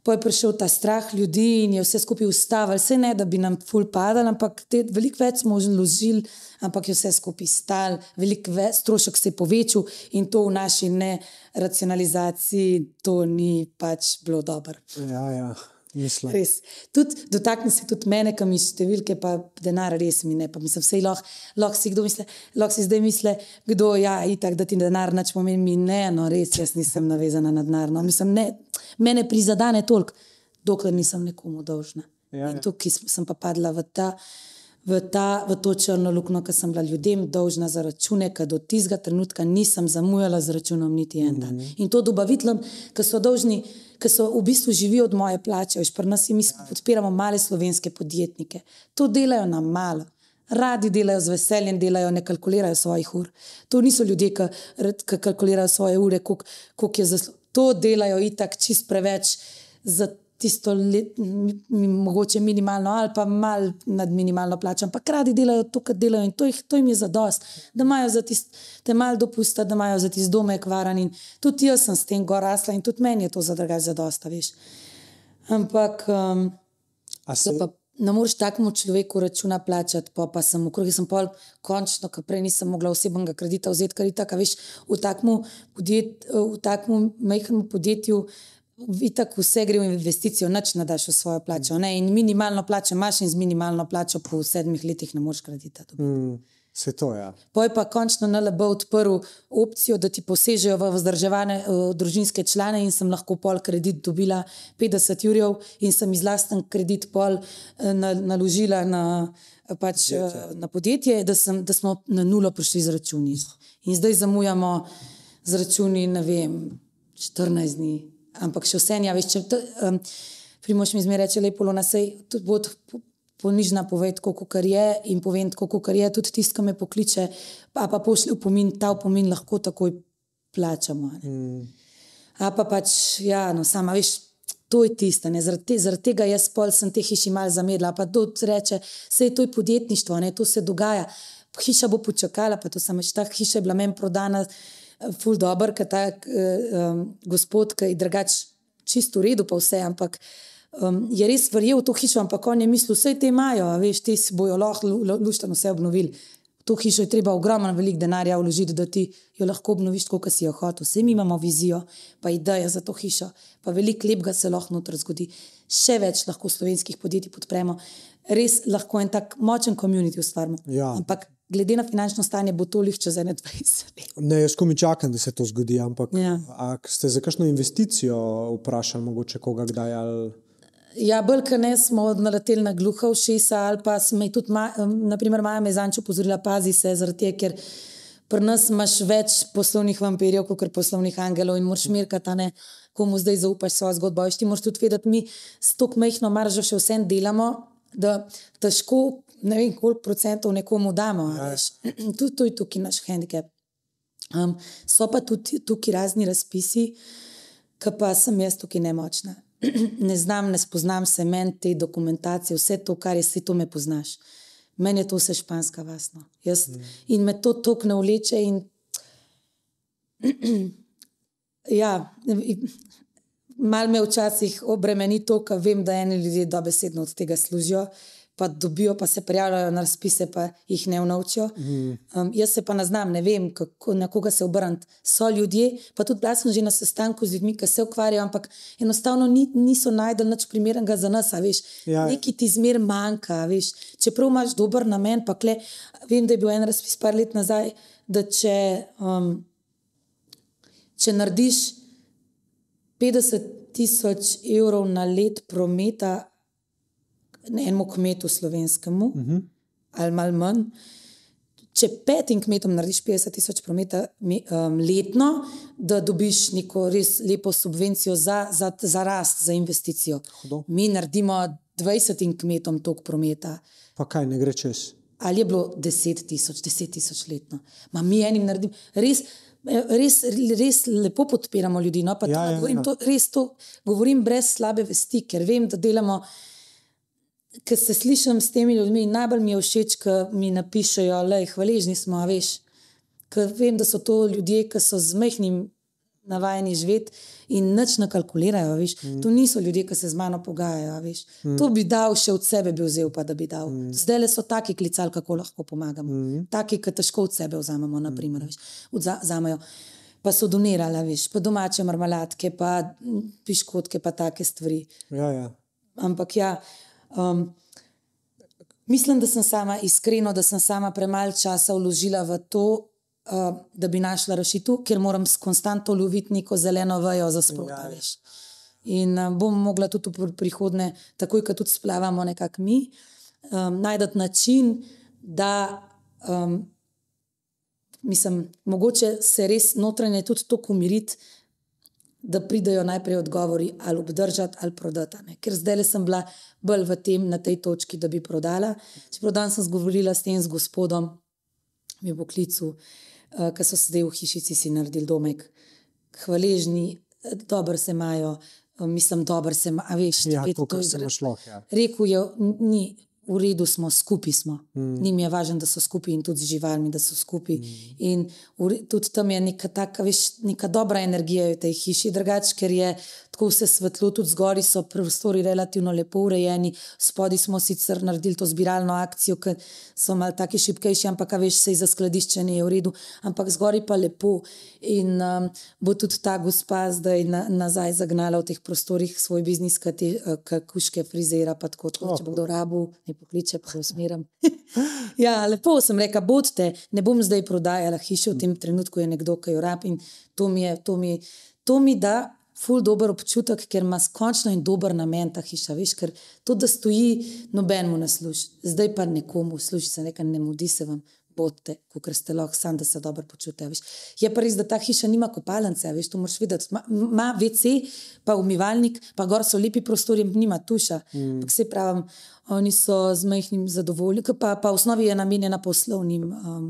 pol je prišel ta strah ljudi in je vse skupaj ustavil. Vse ne, da bi nam ful padal, ampak veliko več smo vložili, ampak je vse skupaj stal, veliko več strošek se je povečal in to v naši neracionalizaciji, to ni pač bilo dobro. Ja, ja. Res. Tudi, dotakne se tudi mene, ki mi številke, pa denar res mi ne. Pa mislim, vse lahko, lahko si kdo misli, lahko si zdaj misli, kdo je, ja, itak, da ti denar nič pomeni, mi ne, no res, jaz nisem navezana na denar. No. Mislim, ne, mene prizadane toliko, dokler nisem nekomu dolžna. Ja, In ja. tukaj sem- sem pa padla v ta. V, ta, v to črno luknjo, ki sem bila ljudem dolžna za račune, ker do tistega trenutka nisem zamujala z računom niti en dan. Mm -hmm. In to dobaviteljem, ki so dolžni, ki so v bistvu živijo od moje plače, veš, pri nas je mi podpiramo male slovenske podjetnike. To delajo na malo. Radi delajo z veseljem, delajo, ne kalkulirajo svojih ur. To niso ljudje, ki kalkulirajo svoje ure, koliko koliko je zasluženo. To delajo itak čist preveč za tisto, let, mi, mi, mogoče minimalno ali pa mal nad minimalno plačo, ampak radi delajo to, kar delajo in to, jih, to jim je zadost, da imajo za tiste mal dopusta, da imajo za tiste dome kvaran in tudi jaz sem s tem gor rasla in tudi meni je to za drugače zadosta, veš. Ampak um, se, pa ne moreš takemu človeku računa plačati, pa, pa sem okrog, jaz sem pol končno, ker prej nisem mogla osebnega kredita vzeti, ker je tako, veš, v takmu, podjet, v takmu majhnem podjetju. Itak vse gre v investicijo, nič ne daš v svojo plačo. Ne? In minimalno plačo imaš, in z minimalno plačo po sedmih letih ne moreš kredita dobiti. mm, se to ja. Poj pa končno NLB odprl opcijo, da ti posežejo v vzdrževane uh, družinske člane in sem lahko pol kredit dobila 50 jurjev in sem iz lasten kredit pol uh, na, naložila na, eh, pač, podjetje. na podjetje, da, sem, da smo na nulo prišli z računi. In zdaj zamujamo z računi, ne vem, 14 dni. Ampak še vse, ja, veš, če to, um, primoš mi zmeraj reče, lepo, na sej, tudi bo ponižna povedati, koliko je in povem, koliko je, tudi tisto, ki me pokliče, pa, pa pošlje opomin, ta opomin lahko takoj plačamo. Mm, A pa pač, ja, no, sama veš, to je tisto, zaradi, te, zaradi tega jaz pol sem te hiši mal zamedla, pa to reče, vse je to je podjetništvo, ne, to se dogaja. Hiša bo počakala, pa to sem več ta hiša je bila meni prodana, ful dobr, ker ta um, gospod, ki je drugač čisto v redu, pa vse, ampak um, je res verjel v to hišo, ampak on je mislil, vse te imajo, veš, te si bojo lahko lu- lu- luštno vse obnovili. To hišo je treba ogromno velik denarja vložiti, da ti jo lahko obnoviš, kot si jo hotel. Vsi mi imamo vizijo, pa idejo za to hišo, pa veliko lepega se lahko noter zgodi. Še več lahko slovenskih podjetij podpremo. Res lahko en tak močen komunit ustvarimo. Ja. Ampak glede na finančno stanje bo to lih čez 21 let. Ne, jaz komi čakam, da se to zgodi, ampak Ja. ste za kakšno investicijo vprašali, mogoče koga kdaj ali. Ja, bolj kot ne smo naleteli na gluha ušesa, ali pa smo jih tudi, ma, naprimer, Maja Mezanč upozorila, pazi se, zaradi tega, ker pri nas imaš več poslovnih vampirjev, kot poslovnih angelov in moraš merkati, a ne, komu zdaj zaupaš svojo zgodbo. Ti moraš tudi vedeti, mi s to majhno maržo še vsem delamo, da težko ne vem, koliko procentov nekomu damo. Ja. Tudi to je tukaj naš handicap. Um, so pa tudi tukaj razni razpisi, ki pa sem jaz tukaj nemočna. [clears throat] ne znam, ne spoznam se, meni te dokumentacije, vse to, kar je, si to me poznaš. Meni je to vse španska vasno. Jaz, mm. In me to tok ne vleče. In, [clears throat] ja, mal me včasih obremeni to, ker vem, da eni ljudje dobesedno od tega služijo pa dobijo, pa se prijavljajo na razpise, pa jih ne naučijo. Mm. Um, jaz se pa ne znam, ne vem, kako, na koga se obrniti. So ljudje, pa tudi jaz sem že na sestanku z ljudmi, ki se ukvarjajo, ampak enostavno ni, niso najdel nič primernega za nas. Ja. Nekaj ti zmer manjka. Veš. Čeprav imaš dober namen, pa kle, vem, da je bil en razpis par let nazaj, da če, um, če narediš 50 tisoč evrov na let prometa, enemu kmetu slovenskemu, uh mhm. -huh. ali malo manj. Če petim kmetom narediš 50 tisoč prometa um, letno, da dobiš neko res lepo subvencijo za, za, za rast, za investicijo. Hudo. Mi naredimo 20 kmetom tok prometa. Pa kaj ne gre čez? Ali je bilo 10 tisoč, 10 tisoč letno. Ma mi enim naredimo. Res, res, res lepo podpiramo ljudi. No? Ja, ja, govorim, ja. To, res to govorim brez slabe vesti, ker vem, da delamo ki se slišim s temi ljudmi, najbolj mi je všeč, ki mi napišejo, da je hvaležni smo, veš. Ker vem, da so to ljudje, ki so z mehkim navajeni živeti in nič ne kalkulirajo. Mm. To niso ljudje, ki se z mano pogajajo. Mm. To bi dal še od sebe, bi vzel, pa da bi dal. Mm. Zdaj le so taki klicali, kako lahko pomagamo. Mm. Taki, ki težko od sebe vzamemo, naprimer, vzamejo. Pa so donirali, veš, pa domače marmeladke, pa piškotke, pa take stvari. Ja, ja. Ampak ja, Um, mislim, da sem sama iskreno, da sem sama premalo časa vložila v to, uh, da bi našla rešitev, ker moram konstantno loviti neko zeleno vajo za sprotanje. Ja, In uh, bom mogla tudi v prihodnje, takoj, ko tudi splavamo, nekako mi, um, najti način, da. Um, Mislim, mogoče se res notranje tudi tako umiriti, da pridejo najprej odgovori, ali obdržati ali prodati. Ne? Ker zdaj le sem bila bolj v tem, na tej točki, da bi prodala. Čeprav danes sem govorila s tem z gospodom, mi v poklicu, uh, eh, ki so sedaj v hišici si naredili domek, hvaležni, dobro se imajo. Eh, mislim, dobro se ima, veš, ja, to, kar se je šlo. Ja. Rekel je, ni, v redu smo, skupaj smo. Mm. Njim je važno, da so skupaj in tudi z živalmi, da so skupaj. Mm. In v, tudi tam je neka, taka, veš, neka dobra energija v tej hiši, drugače, ker je tako vse svetlo, tudi zgori so prostori relativno lepo urejeni, spodaj smo sicer naredili to zbiralno akcijo, ker so malo taki šipkejši, ampak veš, se za skladiščenje je v redu, ampak zgori pa lepo. In um, bo tudi ta gospa zdaj na, nazaj zagnala v teh prostorih svoj biznis, ki te kuške frizira, pa tako, tako oh. če bo kdo rabu, ne pokliče, pa se usmerim. [laughs] ja, lepo sem rekel, bodite, ne bom zdaj prodajala hišo, v tem trenutku je nekdo, ki jo rab in to mi je, to mi, to mi da ful dober občutek, ker ima končno in dober namen ta hiša. Veš, ker to, da stoji, nobenemu ne služi. Zdaj pa nekomu služi, se nekaj ne mudi se vam. Bodite, kot ste lahko, sam da se dobro počutite. Je pa res, da ta hiša nima kopalnice, veš, to moraš videti. Ima WC, pa umivalnik, pa gor so lepi prostori, nima tuša. Mm. Vse pravim, oni so z majhnim zadovoljnim, pa, pa v osnovi je namenjena poslovnim um,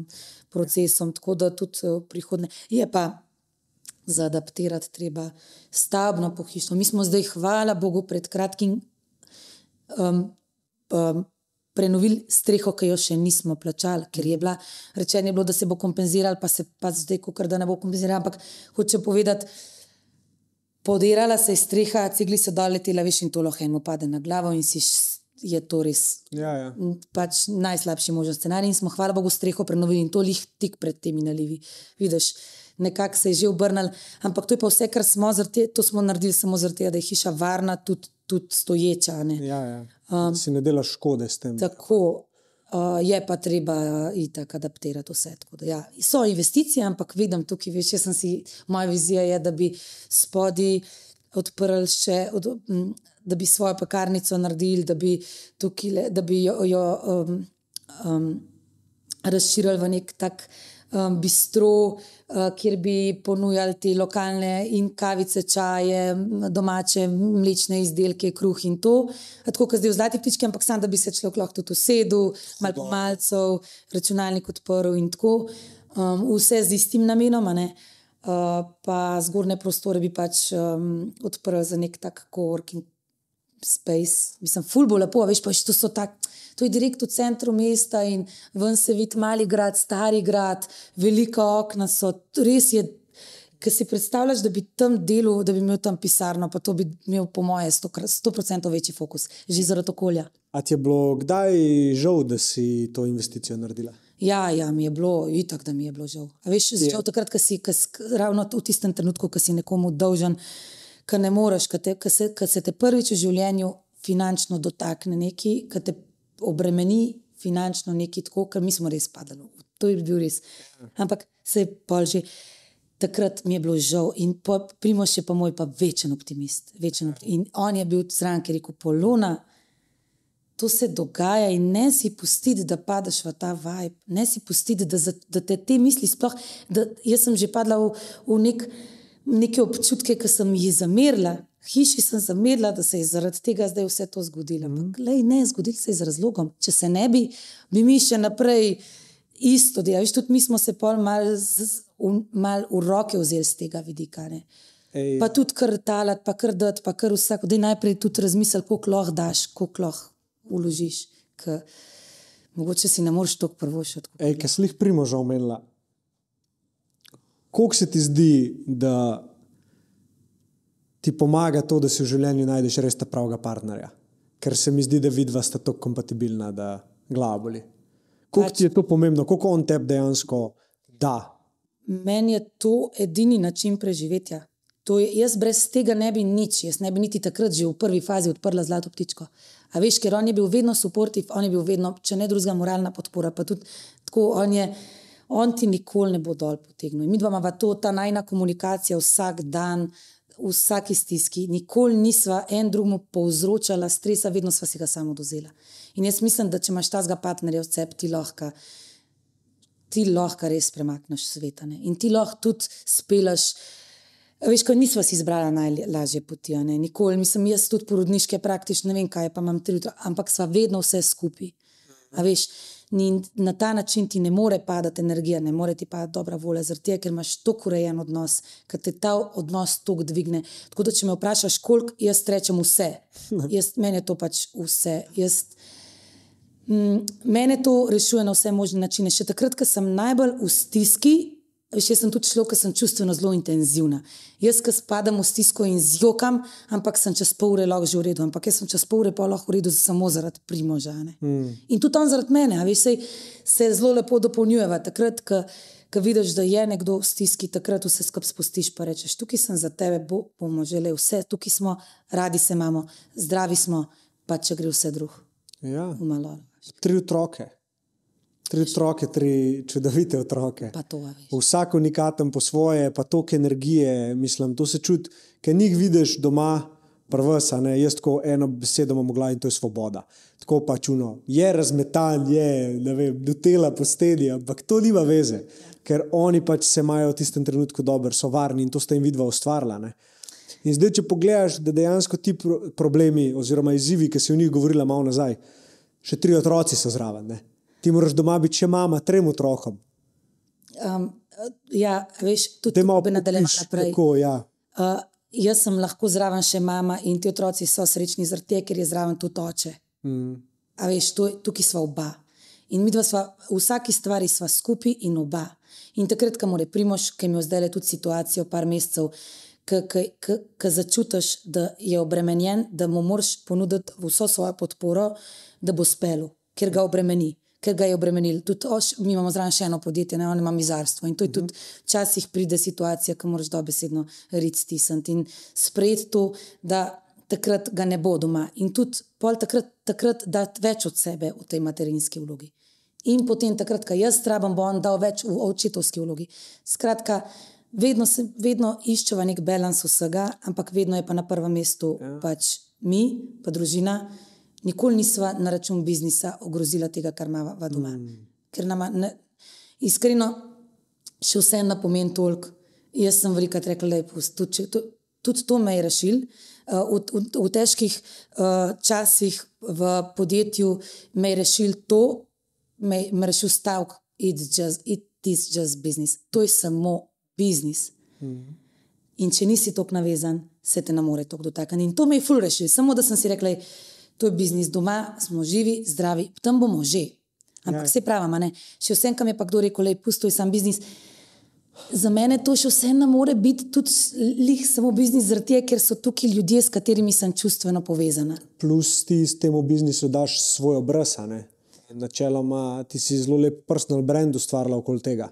procesom, tako da tudi v prihodnje. Je pa zaadaptirati, treba stavbno pohištvo. Mi smo zdaj, hvala Bogu, pred kratkim um, um, prenovili streho, ki jo še nismo plačali, ker je bila rečeno, da se bo kompenziral, pa se pa zdaj, kar da ne bo kompenziral. Ampak hoče povedati, podirala se je streha, cigli so dol letela, veš, in to lahko eno pade na glavo in si. Je to res ja, ja. Pač najslabši možen scenarij. In smo, hvala Bogu, streho prenovili in to lih tik pred temi nalivi. Vidiš, nekako se je že obrnil. Ampak to je pa vse, kar smo, te, to smo naredili samo zato, da je hiša varna, tudi, tudi stoječa. Ja, ja. Um, si ne delaš škode s tem. Tako. Uh, je pa treba uh, itak adaptirati vse. Da, ja. So investicije, ampak vidim tukaj, veš, jaz sem si, moja vizija je, da bi spodi odprli še, od, m, da bi svojo pekarnico naredili, da bi, tukaj, da bi jo, jo um, um, razširili v nek tak um, bistro, uh, kjer bi ponujali te lokalne in kavice, čaje, domače mlečne izdelke, kruh in to. Tako kot zdaj v Zlati ptički, ampak sam, da bi se človek lahko tudi usedel, malo pomalcev, računalnik odprl in tako. Um, vse z istim namenom, uh, pa zgornje prostore bi pač um, odprl za nek tak coworking space. Mislim, fulbo lepo, veš, pa še to so tako. To je direkt v centru mesta in ven se vidi mali grad, stari grad, velika okna so. Res je, ki si predstavljaš, da bi tam delal, da bi imel tam pisarno, pa to bi imel, po moje, 100% večji fokus, že zaradi okolja. A ti je bilo kdaj žal, da si to investicijo naredila? Ja, ja, mi je bilo, itak, da mi je bilo žal. A veš, žal takrat, ko si, kas, ravno v tistem trenutku, ko si nekomu dolžen, ko ne moreš, ko se, se te prvič v življenju finančno dotakne nekaj, ko te obremeni finančno neki tako, ker mi smo res padali. To je bil res. Ampak se je pol že. Takrat mi je bilo žal, in Primoš je pa moj, pa večen optimist. Večen optimist. In on je bil zraven, ker je rekel: Polona, to se dogaja in ne si pustiti, da padeš v ta vibe, ne si pustiti, da, da te te misli sploh. Jaz sem že padla v, v nek, neke občutke, ki sem jih zamerila, hiši sem zamerila, da se je zaradi tega zdaj vse to zgodilo. Mm. Lej, ne, zgodilo se je z razlogom. Če se ne bi, bi mi še naprej isto delali. Tudi mi smo se pol mal, mal v roke vzeli z tega vidika. Pa tudi kar talati, pa kar dati, pa kar vsak. Da najprej tudi razmisli, koliko lahko daš, koliko lahko uložiš. Mogoče si ne moreš tako prvošiti. Ej, kaj slih primoža omenila? Kako se ti zdi, da ti pomaga to, da si v življenju najdeš res ta pravega partnerja. Ker se mi zdi, da vidva sta tako kompatibilna, da glava boli. Kako ti je to pomembno, kako on tebi dejansko da? Meni je to edini način preživetja. Je, jaz brez tega ne bi nič, jaz ne bi niti takrat že v prvi fazi odprla zlato ptičko. A veš, ker on je bil vedno suportiv, on je bil vedno, če ne drugega, moralna podpora. Pa tudi tako, on, je, on ti nikoli ne bo dol potegnil. Mi dva imamo to, ta najna komunikacija vsak dan, v vsaki stiski, nikoli nisva en drugemu povzročala stresa, vedno sva si ga samo dozela. In jaz mislim, da če imaš tazga partnerja v sebi, ti lahko, ti lahko res premakneš svet. In ti lahko tudi spelaš. Veš, ko nisva si izbrala najlažje poti, ne? nikoli, mislim, jaz tudi porodniške praktično ne vem, kaj pa imam tri, ampak sva vedno vse skupaj. A veš, Ni, na ta način ti ne more padati energija, ne more ti padati dobra volja, tega, ker imaš tako urejen odnos, ker te ta odnos tako dvigne. Tako da, če me vprašaš, koliko jaz rečem vse, [laughs] jaz, meni je to pač vse. Jaz, mm, mene to rešuje na vse možne načine. Še takrat, ko sem najbolj v stiski, Veš, jaz sem tudi človek, ki sem čustveno zelo intenzivna. Jaz, ki spadam v stisko in zjokam, ampak sem čez pol ure lahko že v redu, ampak jaz sem čez pol ure pa lahko v redu samo zaradi primoža. Mm. In tudi on zaradi mene, veš, sej, se zelo lepo dopolnjujeva. Takrat, ko vidiš, da je nekdo v stiski, takrat vse skupaj spustiš in rečeš: tukaj sem za tebe, bo, bomo želeli vse, tukaj smo, radi se imamo, zdravi smo, pa če gre vse drug. Ja. Tri otroke tri otroke, tri čudovite otroke. Vsak unikaten po svoje, pa toliko energije, mislim, to se čuti, ker njih vidiš doma, prvsa, ne jaz tako eno besedo imam v glavi in to je svoboda. Tako pač čuno, je razmetan, je, ne vem, do tela postedi, ampak to nima veze, ker oni pač se imajo v tistem trenutku dobro, so varni in to sta jim vidva ustvarila. Ne? In zdaj, če pogledaš, da dejansko ti problemi oziroma izzivi, ki si o njih govorila malo nazaj, še tri otroci so zraven. Ne? Ti moraš doma biti še mama, trem otrokom. Um, ja, veš, tudi malo bi nadaljevala naprej. Tako, ja. uh, jaz sem lahko zraven še mama in ti otroci so srečni zaradi tega, ker je zraven tudi oče. Mm. A veš, to, tukaj smo oba. In mi dva sva, v vsaki stvari sva skupaj in oba. In takrat, ko mora primoš, ki mi je zdaj le tudi situacijo, par mesecev, ki začutiš, da je obremenjen, da mu moraš ponuditi vso svojo podporo, da bo spelo, ker ga obremeni ker ga je obremenil. Tudi, oš, mi imamo zraven še eno podjetje, ne imamo mizarstvo. In to je tudi včasih pride situacija, ko moraš dobesedno rit stisniti in sprejeti to, da takrat ga ne bo doma. In tudi pol takrat, takrat da več od sebe v tej materinski vlogi. In potem, takrat, ko jaz rabim, bo on dal več v očetovski vlogi. Skratka, vedno, se, vedno iščeva nek balans vsega, ampak vedno je pa na prvem mestu ja. pač mi, pa družina nikoli nisva na račun biznisa ogrozila tega, kar imamo doma. Mm. Ker nama, ne, iskreno, še vse na pomen toliko. Jaz sem veliko rekla, da je pust. Tudi, tudi, tudi to me je rešil. Uh, v, v, v težkih uh, časih v podjetju me je rešil to, me je rešil stavek, it's just, it is just business. To je samo biznis. Mm. In če nisi tako navezan, se te ne more tako dotakniti. In to me je ful rešil. Samo da sem si rekla, to je biznis doma, smo živi, zdravi, tam bomo že. Ampak ja. se pravi, še vsem, kam je pa kdo rekel, da je pusto, je sam biznis. Za mene to še vseeno more biti tudi lih samo biznis, tega, ker so tukaj ljudje, s katerimi sem čustveno povezana. Plus ti s tem biznisom daš svoj obraz. Načeloma ti si zelo lep personal brand ustvarila okoli tega.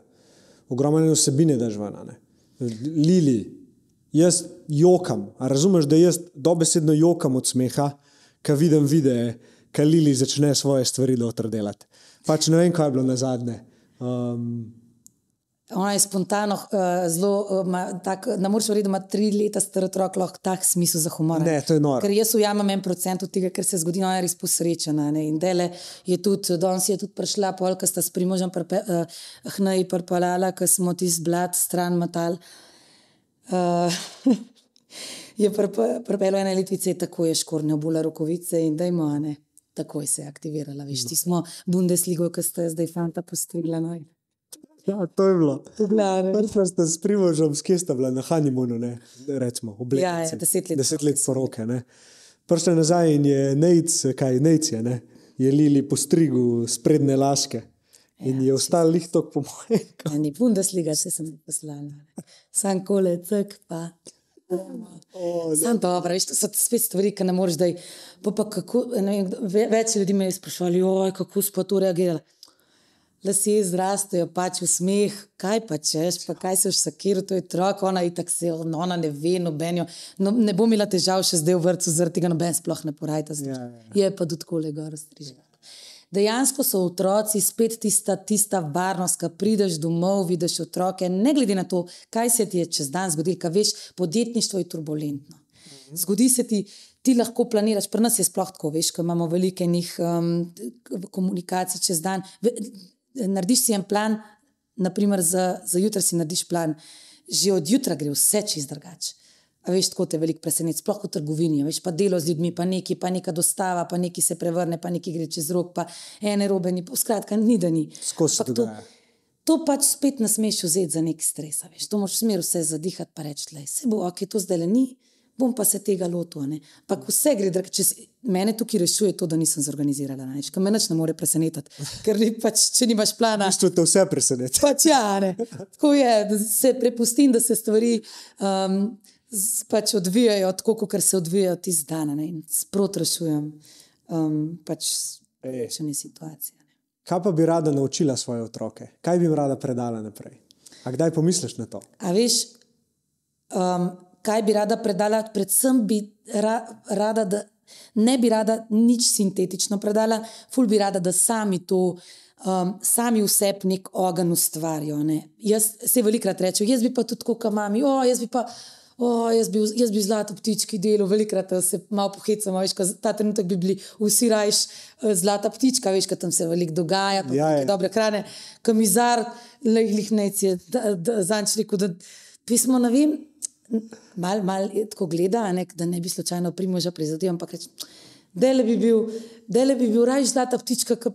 Ogromne vsebine daš ven. Lili, jaz jokam, razumeš, da jaz dobesedno jokam od smeha, ko vidim videe, ko Lili začne svoje stvari dotrdelati. Pač ne vem, kaj je bilo na zadnje. Um, Ona je spontano, uh, zelo, uh, tak, ne moreš verjeti, da ima tri leta star otrok, lahko tak smisel za humor. Ne, to je noro. Ker jaz ujamem en procent od tega, kar se zgodi, ona je res posrečena. Ne? In dele je tudi, danes je tudi prišla polka, sta s primožem uh, hnaj prpalala, ker smo ti zblat stran matal. Uh, [laughs] je prpelo ene letvice, tako je škornjo bula rokovice in da ima, ne. Takoj se je aktivirala, veš, ti smo Bundesligo, ki ste zdaj fanta postigla. No. Ja, to je bilo. Prvič ste s primožem, s kje ste bili na Hanimunu, ne? recimo, obletnici. Ja, ja, deset let. Deset let poroke. Je nazaj in je nejc, kaj nejc je, ne? je lili po strigu sprednje laske. In ja, je ostal lih tok po mojem. Ja, ni Bundesliga, se sem poslala. Sam kole, cek pa. Oh, Sam dobro, veš, to so spet stvari, ki ne moreš, da je. Več ljudi me je sprašvalo, kako so pa to reagirali lasje zrastejo, pač v smeh, kaj pa češ, pa kaj se vsakiro, to je otrok, ona je tako se, ona ne ve, nobenjo. No, ne bom imela težav še zdaj v vrtu, zaradi tega noben sploh ne porajta. Ja, ja, ja. Je pa tudi tako le gor strižen. Dejansko so otroci spet tista, tista varnost, ki prideš domov, vidiš otroke, ne glede na to, kaj se ti je čez dan zgodilo, kaj veš, podjetništvo je turbulentno. Zgodi se ti, ti lahko planiraš, pri nas je sploh tako, veš, ko imamo veliko njih um, komunikacij čez dan narediš si en plan, naprimer za, za jutro si narediš plan, že od jutra gre vse čez drugače. A veš, tako te veliko preseneča, sploh v trgovini, veš, pa delo z ljudmi, pa neki, pa neka dostava, pa neki se prevrne, pa neki gre čez rok, pa ene robe ni, skratka, ni da ni. Skozi to. To pač spet ne smeš vzeti za nek stres, veš, to moraš smer vse zadihati, pa reči, da se bo, ok, to zdaj le ni, bom pa se tega lotil. Pa vse gre, da če mene tukaj rešuje to, da nisem zorganizirala, neč, kar me neč ne more presenetiti. [laughs] Ker ni, pač, če nimaš plana. Isto te vse preseneti. Pač ja, ne. Tako je, da se prepustim, da se stvari um, pač odvijajo tako, kot se odvijajo ti zdane in sprot rešujem um, pač rečene situacije. Ne. Kaj pa bi rada naučila svoje otroke? Kaj bi jim rada predala naprej? A kdaj pomisliš na to? A veš, um, kaj bi rada predala, predvsem bi ra, rada, da ne bi rada nič sintetično predala, ful bi rada, da sami to, um, sami vse nek ogen ustvarijo. Ne. Jaz se velikrat rečem, jaz bi pa tudi kot mami, o, jaz bi pa. O, jaz, bi, jaz bi zlato ptički delal, velikrat se malo pohecam, veš, ta trenutek bi bili vsi rajš eh, zlata ptička, veš, kaj tam se veliko dogaja, pa ja, dobre hrane, kamizar, lehnih nec je, zanč rekel, da pismo, ne vem, malo mal tako gleda, ne, da ne bi slučajno primoža prizadel, ampak reče, da le bi bil, bil raj zlata ptička, ki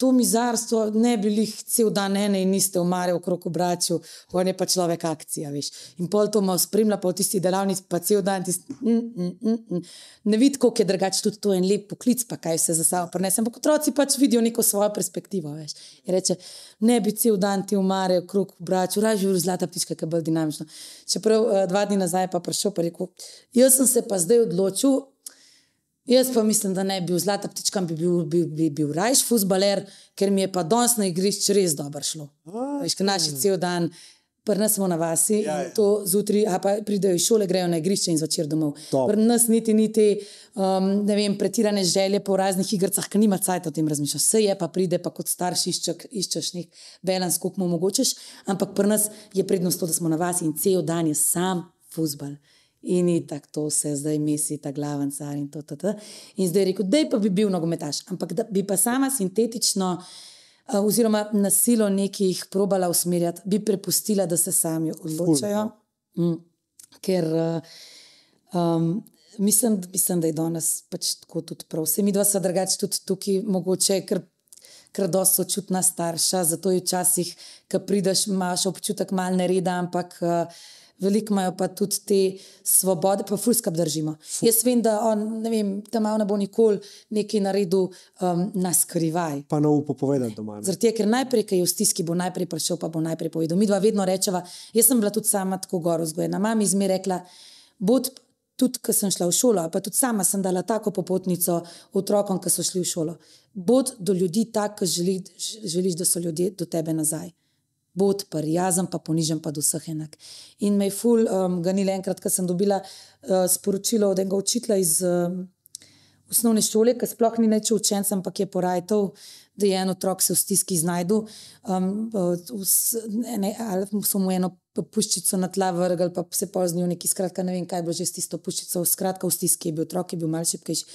to mizarstvo ne bi jih cel dan ene in niste umare okrog obraču, on je pa človek akcija, veš. In pol to malo spremlja, pa v tisti delavnici pa cel dan tisti, mm, mm, mm, mm. ne vidi, koliko je drugače tudi to en lep poklic, pa kaj se za sabo prenese. Ampak otroci pač vidijo neko svojo perspektivo, veš. In reče, ne bi cel dan ti umare okrog obraču, raje živi zlata ptička, ki je bolj dinamična. Čeprav uh, dva dni nazaj pa prišel, pa rekel, jaz sem se pa zdaj odločil, Jaz pa mislim, da ne bi bil zlata ptička, bi bil, bi, bi bil rajš futbaler, ker mi je pa danes na igrišču res dobro šlo. Veš, naši cel dan, prna smo na vasi, ja, ja. to zjutraj, a pa pridejo iz šole, grejo na igrišče in zvečer domov. Prna niti ni te, um, vem, pretirane želje po raznih igrah, ki nima cajt o tem razmišljati. Vse je, pa pride pa kot starš išček, iščeš nek balans, koliko mu omogočeš, ampak prna je prednost to, da smo na vasi in cel dan je sam futbal. In tako to se zdaj misli, ta glaven car in to, to, to. In zdaj rekel, da pa bi bil nogometaš, ampak da bi pa sama sintetično uh, oziroma na silo nekih probala usmerjati, bi prepustila, da se sami odločajo. Mm, ker uh, um, mislim, mislim, da je danes pač tako tudi prav. Vse mi dva sta drugače tudi tukaj, mogoče ker. Ker dosta sočutna starša, zato je včasih, ko prideš, imaš občutek malo nereda, ampak uh, veliko imajo pa tudi te svobode, pa fulskap držimo. Ful. Jaz vem, da on, ne vem, tam ne bo nikoli nekaj naredil um, na skrivaj. Pa na upo povedati doma. Zaradi tega, ker najprej, ki je v stiski, bo najprej prišel, pa bo najprej povedal. Mi dva vedno rečeva, jaz sem bila tudi sama tako gor vzgojena. Mama mi je rekla, bod. Tudi, ko sem šla v šolo, pa tudi sama sem dala tako popotnico otrokom, ki so šli v šolo. Bod do ljudi tako, kot želi, želiš, da so ljudje do tebe nazaj bo prijazen, pa ponižen, pa do vseh enak. In me je ful, um, ganil enkrat, ko sem dobila uh, sporočilo od enega učitelja iz um, osnovne šole, ki sploh ni neče učenec, ampak je porajal, da je en otrok se v stiski znajdu. Um, ali so mu eno puščico na tla vrgli, pa se poznijo neki, skratka, ne vem, kaj bo že s tisto puščico, skratka, v stiski je bil otrok, je bil malce šipkejši.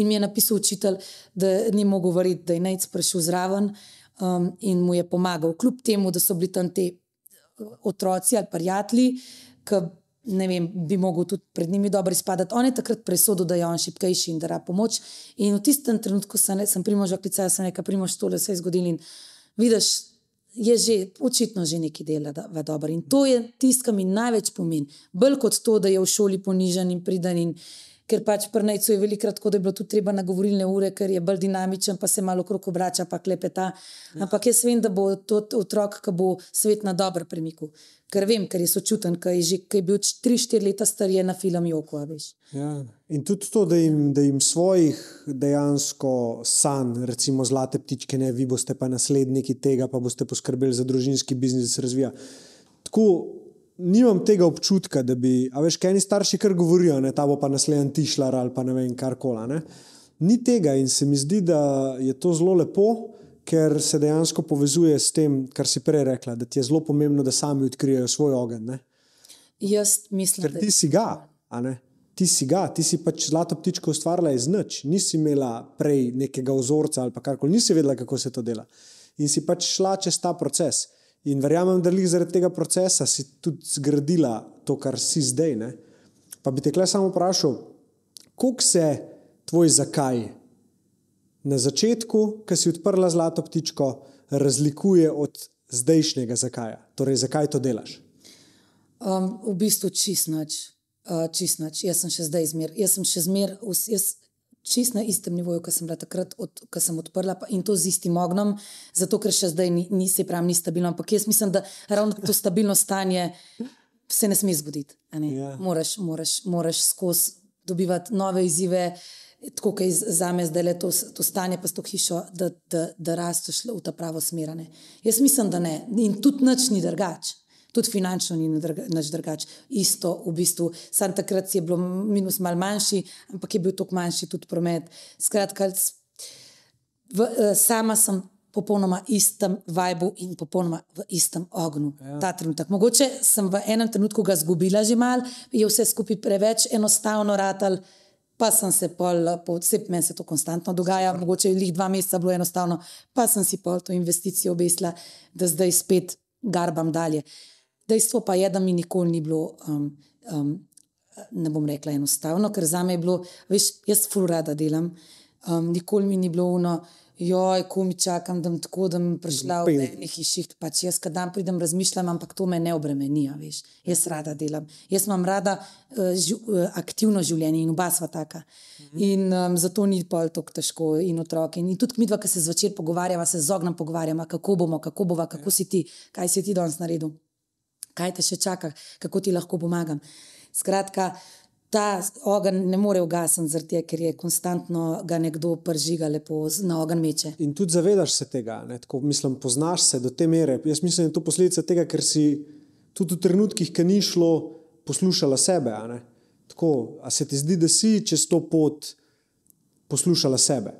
In mi je napisal učitelj, da ni mogel verjeti, da je nec prišel zraven um, in mu je pomagal, kljub temu, da so bili tam ti uh, otroci ali prijatelji, ki ne vem, bi mogel tudi pred njimi dobro izpadati. On je takrat presodil, da je on šipkejši in da da pomoč. In v tistem trenutku sem, sem primož oklical, sem nekaj primož tole se je zgodilo in vidiš. Je že očitno že nekaj dela, da je dobro. In to je tisto, kar mi največ pomeni. Bolj kot to, da je v šoli ponižen in pridan in, ker pač pri najcu je velikrat tako, da je bilo tudi treba na govorilne ure, ker je bolj dinamičen, pa se malo okrog obrača, pa klepeta. Ampak jaz vem, da bo to otrok, ki bo svet na dobro premikal. Ker vem, ker je sočuten, ker je, že, ker je bil 3-4 leta star, je na film Joko. Ja. In tudi to, da jim, da jim svojih dejansko sanj, recimo zlate ptičke, ne vi boste pa nasledniki tega, pa boste poskrbeli za družinski biznis, razvija. Tako nimam tega občutka, da bi, a veš, kaj ni starši, kar govorijo, da ta bo pa naslednji tišlar ali pa ne vem, kar koli. Ni tega in se mi zdi, da je to zelo lepo, ker se dejansko povezuje s tem, kar si prej rekla, da ti je zelo pomembno, da sami odkrijejo svoj ogenj. Ne? Jaz mislim, ker ti si ga, a ne. Ti si ga, ti si pač zlato ptičko ustvarila iz nič, nisi imela prej nekega vzorca ali kar koli, nisi vedela, kako se to dela. In si pač šla čez ta proces. In verjamem, da jih zaradi tega procesa si tudi zgradila to, kar si zdaj. Ne? Pa bi te kle samo vprašal, kako se tvoj zakaj na začetku, ki si odprla zlato ptičko, razlikuje od zdajšnjega zakaja. Torej, zakaj to delaš? Um, v bistvu čistnač. Uh, čistnač. Jaz sem še zdaj zmer. Jaz sem še zmer. Jaz, čist na istem nivoju, kot sem bila takrat, od, ko sem odprla pa, in to z istim ognom, zato ker še zdaj ni, ni se pravi, ni stabilno. Ampak jaz mislim, da ravno to stabilno stanje se ne sme zgoditi. Ne? Ja. Moraš, moraš, moraš skozi dobivati nove izzive. Tako je za me zdaj to, to stanje, pa s to hišo, da, da, da rasteš v ta pravo smer. Jaz mislim, da ne. In tudi nič ni drugače tudi finančno ni nič drugače. Isto, v bistvu, samo takrat je bilo minus mal manjši, ampak je bil tako manjši tudi promet. Skratka, v, sama sem popolnoma istem vibu in popolnoma v istem ognju. Ja. Ta trenutek. Mogoče sem v enem trenutku ga zgubila že mal, je vse skupaj preveč enostavno ratal. Pa sem se pol, vse meni se to konstantno dogaja, mogoče je jih dva meseca bilo enostavno, pa sem si pol to investicijo obesla, da zdaj spet garbam dalje. Dejstvo pa je, da mi nikoli ni bilo, um, um, ne bom rekla enostavno, ker za me je bilo, veš, jaz fulrada delam, um, nikoli mi ni bilo uno, joj, ko mi čakam, da bom tako, da bom prišla v enih hiših. Pač jaz, kad dan pridem, razmišljam, ampak to me ne obremeni, veš, jaz rada delam. Jaz imam rada uh, ži, uh, aktivno življenje in oba sva taka. Mhm. In um, zato ni pol tako težko in otroke. In tudi mi dva, ki se zvečer pogovarjava, se z ognom pogovarjava, kako bomo, kako bova, kako ja. si ti, kaj si ti danes naredil kaj te še čaka, kako ti lahko pomagam. Skratka, ta ogenj ne more ugasniti, ker je konstantno ga nekdo pržiga lepo na ogenj meče. In tudi zavedaš se tega, tako, mislim, poznaš se do te mere. Jaz mislim, da je to posledica tega, ker si tudi v trenutkih, ki ni šlo, poslušala sebe. A, tako, a se ti zdi, da si čez to pot poslušala sebe?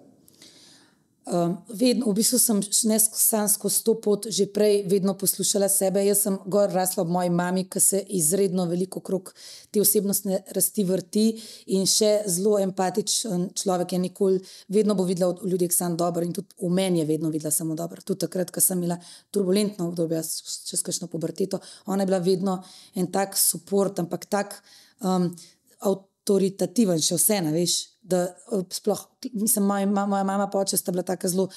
Um, vedno, v bistvu sem ne samo skozi to pot, že prej vedno poslušala sebe. Jaz sem gor rasla ob moji mami, ki se izredno veliko krok te osebnostne rasti vrti in še zelo empatičen človek je nikoli, vedno bo videla v ljudeh samo dobro in tudi v meni je vedno videla samo dobro. Tudi takrat, ko sem imela turbulentno obdobje, čez kakšno puberteto, ona je bila vedno en tak podpor, ampak tak um, avtoritativen, še vse, ne veš da sploh, mislim, moja, moja mama pa oče sta bila tako zelo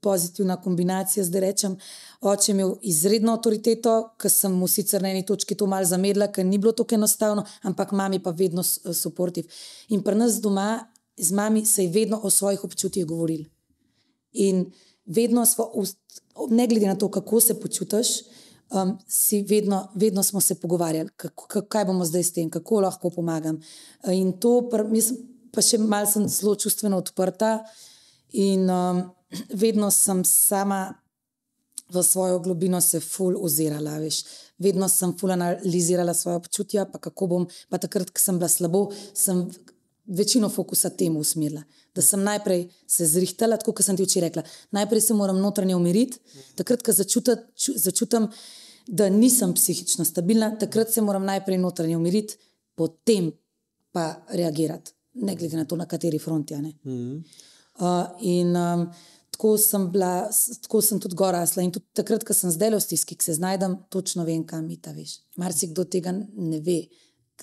pozitivna kombinacija. Zdaj rečem, oče je imel izredno avtoriteto, ki sem mu sicer na eni točki to mal zamedla, ker ni bilo tako enostavno, ampak mami pa vedno suportiv. In pri nas doma z mami se je vedno o svojih občutjih govorili. In vedno smo, ne glede na to, kako se počutiš. Um, vedno, vedno smo se pogovarjali, kako, kaj bomo zdaj s tem, kako lahko pomagam. In to, mislim, pa še malo sem zelo čustveno odprta in um, vedno sem sama v svojo globino se ful ozirala. Veš. Vedno sem ful analizirala svoje občutja, pa kako bom, pa takrat, ko sem bila slabo, sem večino fokusa temu usmerila. Da sem najprej se zrihtala, tako kot sem ti včeraj rekla. Najprej se moram notranje umiriti, takrat, ko začuta, ču, začutim, da nisem psihično stabilna, takrat se moram najprej notranje umiriti, potem pa reagirati ne glede na to, na kateri fronti. Mm -hmm. uh, in um, tako, sem bila, tako sem tudi gor rasla. In tudi takrat, ko sem zdaj v stiski, ki se znajdem, točno vem, kam mi ta veš. Marsikdo tega ne ve,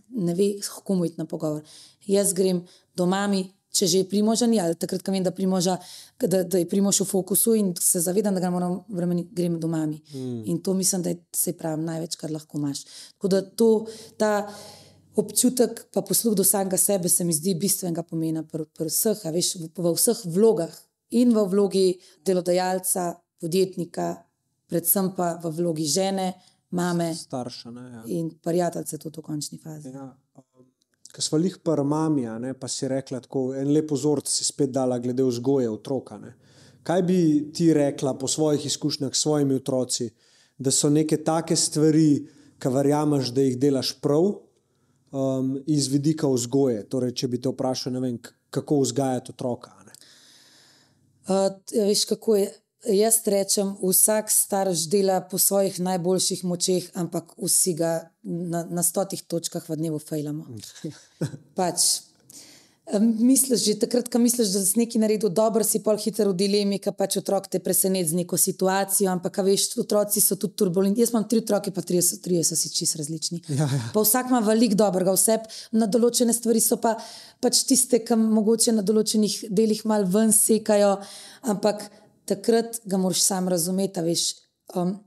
ne ve, komu iti na pogovor. Jaz grem do mami. Če že je primožen, ali takrat, ko vem, da, primoža, da, da je primož v fokusu in se zavedam, da ga moram vremeniti, grem do mami. Mm. In to mislim, da je se pravi največ, kar lahko imaš. Tako da to, ta občutek, pa posluh do samega sebe, se mi zdi bistvenega pomena pri, pri vseh, veš, v, v vseh vlogah in v vlogi delodajalca, podjetnika, predvsem pa v vlogi žene, mame Starša, ne, ja. in prijateljice tudi v končni fazi. Ja. Um, Ker smo jih par mami, ne, pa si rekla, tako en lep vzor si spet dala glede vzgoje otroka. Ne. Kaj bi ti rekla po svojih izkušnjah s svojimi otroci, da so neke take stvari, ki verjameš, da jih delaš prav, um, iz vidika vzgoje. Torej, če bi te vprašal, vem, kako vzgajati otroka. Uh, veš, kako je. Jaz rečem, vsak starš dela po svojih najboljših močeh, ampak vsi ga na, na stotih točkah v dnevu fejlamo. [laughs] pač, Misliš, že takrat, ko misliš, da si nekaj naredil dobro, si pol hiter v dilemi, ki pač otrok te preseneti z neko situacijo. Ampak, veš, otroci so tudi turbulentni. Jaz imam tri otroke, pa tri so, tri so si čist različni. Ja, ja. Pa vsak ima velik dobrega, vse na določene stvari so pa pač tiste, ki mogoče na določenih delih mal ven sekajo. Ampak takrat ga moraš sam razumeti. Veš, um,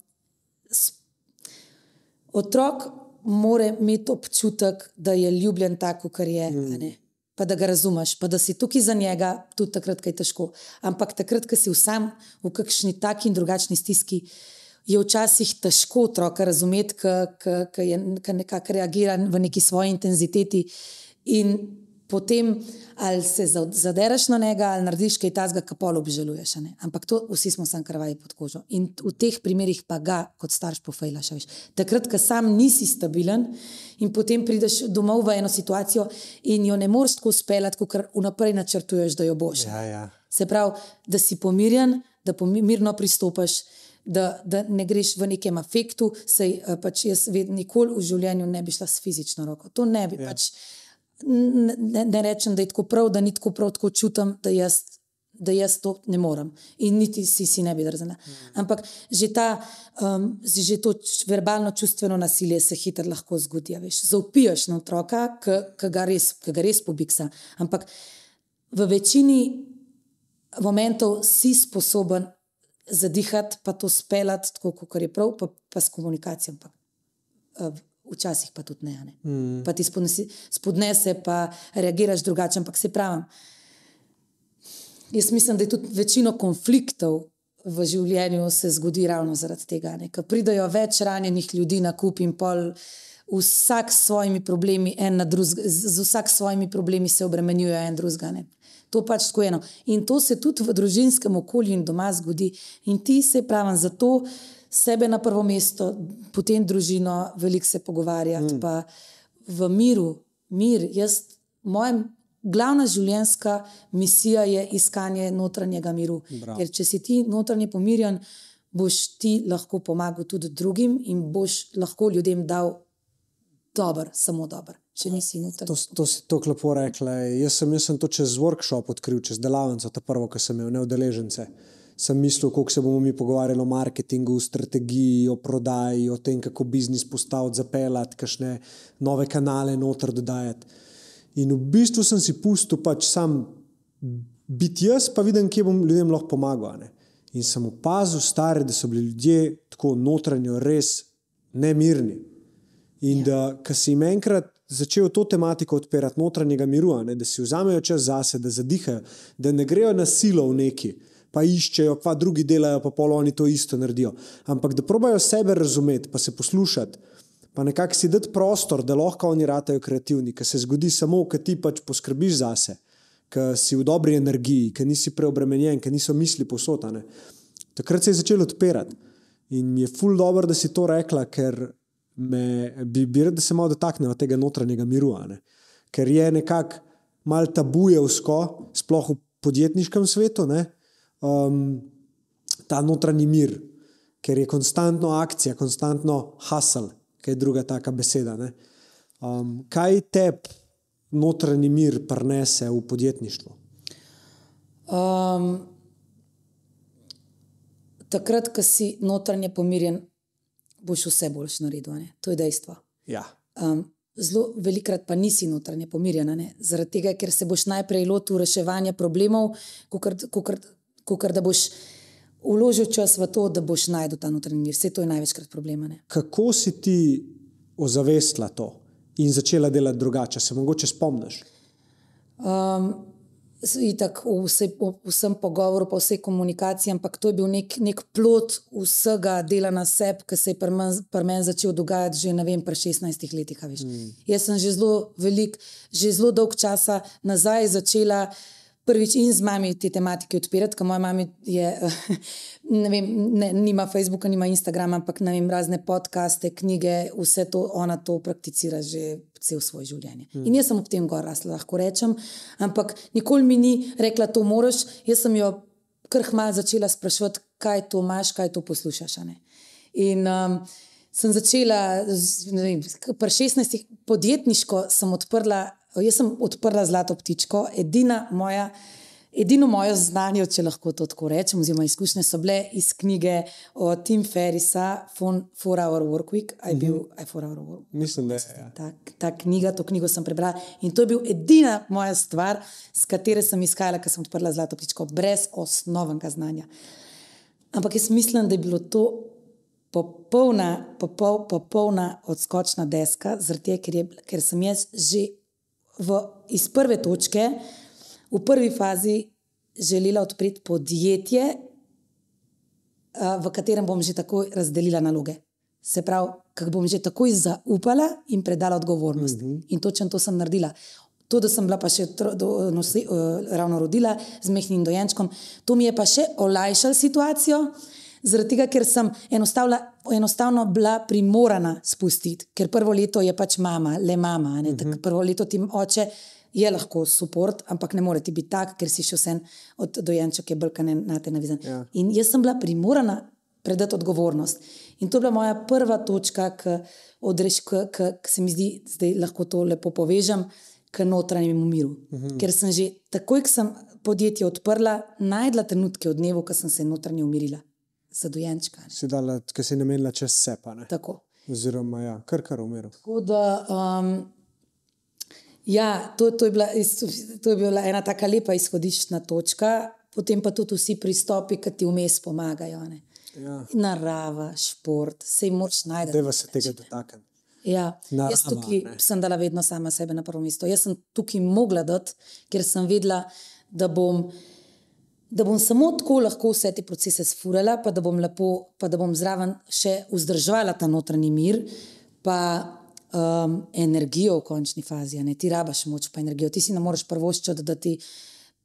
otrok mora imeti občutek, da je ljubljen tako, kar je. Mm pa da ga razumeš, pa da si tukaj za njega, tudi takrat, ko je težko. Ampak takrat, ko si sam v kakšni taki in drugačni stiski, je včasih težko otroka razumeti, ki nekako reagira v neki svoji intenziteti. In potem ali se zaderaš na njega, ali narediš kaj tazga, ki pol obžaluješ. Ampak to vsi smo sam krvaji pod kožo. In v teh primerih pa ga kot starš pofejlaš. Takrat, ko sam nisi stabilen in potem prideš domov v eno situacijo in jo ne moreš tako speljati, kot vnaprej načrtuješ, da jo boš. Ja, ja. Se pravi, da si pomirjen, da pomirno pristopiš. Da, da ne greš v nekem afektu, sej eh, pač jaz vedno, nikoli v življenju ne bi šla s fizično roko. To ne bi. Ja. Pač, ne, ne rečem, da je tako prav, da ni tako prav, tako čutim, da jaz, da jaz to ne morem. In niti si, si ne bi drzala. Mm. Ampak že, ta, um, že to verbalno čustveno nasilje se hitro lahko zgodi. Zaupiješ na otroka, ki ga, ga res pobiksa. Ampak v večini momentov si sposoben zadihati, pa to speljati, tako kot je prav, pa, pa s komunikacijo. Ampak, uh, včasih pa tudi ne. ne. Mm. Pa ti spodnese, spodnese, pa reagiraš drugače. Ampak se pravi, jaz mislim, da je tudi večino konfliktov v življenju se zgodi ravno zaradi tega, ker pridajo več ranjenih ljudi na kup in pol. Vsak s svojimi problemi, drug, z vsak svojimi problemi se obremenjuje en drugega. To pač tako eno. In to se tudi v družinskem okolju in doma zgodi. In ti se pravi, zato sebe na prvo mesto, potem družino, veliko se pogovarjati, mm. pa v miru, mir. Jaz, mojem glavna življenjska misija je iskanje notranjega miru. Bravo. Ker če si ti notranje pomirjen, boš ti lahko pomagal tudi drugim in boš lahko ljudem dal dober, samo dober. Če nisi noter. To, to si tako lepo rekla. Jaz sem, jaz sem to čez workshop odkril, čez delavnico, ta prvo, ki sem imel, ne udeležence. Sem mislil, kako se bomo mi pogovarjali o marketingu, o strategiji, o prodaji, o tem, kako biznis postaviti, zapeljati, kakšne nove kanale noter dodajati. In v bistvu sem si pustil pač sam biti jaz, pa vidim, kje bom ljudem lahko pomagal. Ne? In sem opazil, stari, da so bili ljudje tako notranjo res nemirni. In da, ko si jim enkrat začel to tematiko odpirati, notranjega miru, ne, da si vzamejo čas zase, da zadihajo, da ne grejo na silo v neki, pa iščejo, pa drugi delajo, pa pol oni to isto naredijo. Ampak da probajo sebe razumeti, pa se poslušati, pa nekako si dati prostor, da lahko oni ratajo kreativni, ker se zgodi samo, ker ti pač poskrbiš zase, ker si v dobri energiji, ker nisi preobremenjen, ker niso misli posotane. Takrat se je začelo odpirati. In mi je ful dobro, da si to rekla, ker me, bi, bi rad, da se malo dotaknemo tega notranjega miru. ne. Ker je nekako mal tabujevsko, sploh v podjetniškem svetu, ne, um, ta notranji mir, ker je konstantno akcija, konstantno hustle, kaj je druga taka beseda. ne. Um, kaj te notranji mir prenese v podjetništvu? Um, takrat, ko si notranje pomirjen, boš vse boljš naredil. ne. To je dejstvo. Ja. Um, zelo velikrat pa nisi notranje pomirjen, a ne. zaradi tega, ker se boš najprej lotil reševanja problemov, kot da boš vložil čas v to, da boš najdel ta notranji mir. Vse to je največkrat problem. ne. Kako si ti ozavestila to in začela delati drugače, se mogoče spomniš? Um, Itak v vse, v vsem pogovoru, pa vsej komunikaciji, ampak to je bil nek, nek plot vsega dela na sebi, ki se je pri men- pri meni začel dogajati že vem, pri 16 letih. veš. Jaz sem že zelo velik, že zelo dolg časa nazaj začela prvič in z mami te tematike odpirati, ker moja mama je, ne vem, ne, nima Facebooka, nima Instagrama, ampak ne vem, razne podcaste, knjige, vse to, ona to prakticira že cel svoje življenje. Hmm. In jaz sem ob tem gor rasla, lahko rečem, ampak nikoli mi ni rekla, to moraš. Jaz sem jo kar hmal začela spraševati, kaj to imaš, kaj to poslušaš. In um, sem začela, z, ne vem, pri 16 podjetniško sem odprla, jaz sem odprla zlato ptičko, edina moja. Edino moje znanje, če lahko to tako rečem, oziroma izkušnje so bile iz knjige o Tim Ferrisa, Four Hour Workweek. Aj bil, aj Four Hour Work. Mislim, da je. Ja. Ta, ta knjiga, to knjigo sem prebrala in to je bil edina moja stvar, s katero sem izhajala, ko sem odprla zlato ptičko, brez osnovnega znanja. Ampak jaz mislim, da je bilo to popolna, popol, popolna odskočna deska, tega, ker, je, ker sem jaz že v, iz prve točke, v prvi fazi želela odpreti podjetje, a, v katerem bom že takoj razdelila naloge. Se pravi, kako bom že takoj zaupala in predala odgovornost. Mm -hmm. In točno to sem naredila. To, da sem bila pa še tro, do, nosi, uh, ravno rodila z mehkim dojenčkom, to mi je pa še olajšalo situacijo, zaradi tega, ker sem enostavno, bila primorana spustiti, ker prvo leto je pač mama, le mama. Uh -huh. Prvo leto ti oče je lahko podpor, ampak ne more ti biti tak, ker si še vsem od dojenčka, ki je brkane na te navizan. Ja. In jaz sem bila primorana predati odgovornost. In to je bila moja prva točka, ki se mi zdi, da lahko to lepo povežem, k notranjemu miru. Uh -huh. Ker sem že takoj, ko sem podjetje odprla, najdla trenutke v dnevu, ko sem se notranje umirila, za dojenčka. ne. Si dala, ker si namenila čez sepa. Ne? Tako. Oziroma, ja, kar kar umiral. Tako da, um, ja, to, to, je bila, to je bila ena tako lepa izhodiščna točka, potem pa tudi vsi pristopi, ki ti vmes pomagajo. Ne. Ja. Narava, šport, se jim moč najti. Deva se tega dotakniti. Ja, Narava, jaz tukaj ne. sem dala vedno sama sebe na prvo mesto. Jaz sem tukaj mogla dati, ker sem vedela, da bom, da bom samo tako lahko vse te procese sfurala, pa da bom, lepo, pa da bom zraven še vzdrževala ta notranji mir, pa um, energijo v končni fazi. Ne? Ti rabaš moč pa energijo, ti si ne moreš prvoščiti, da ti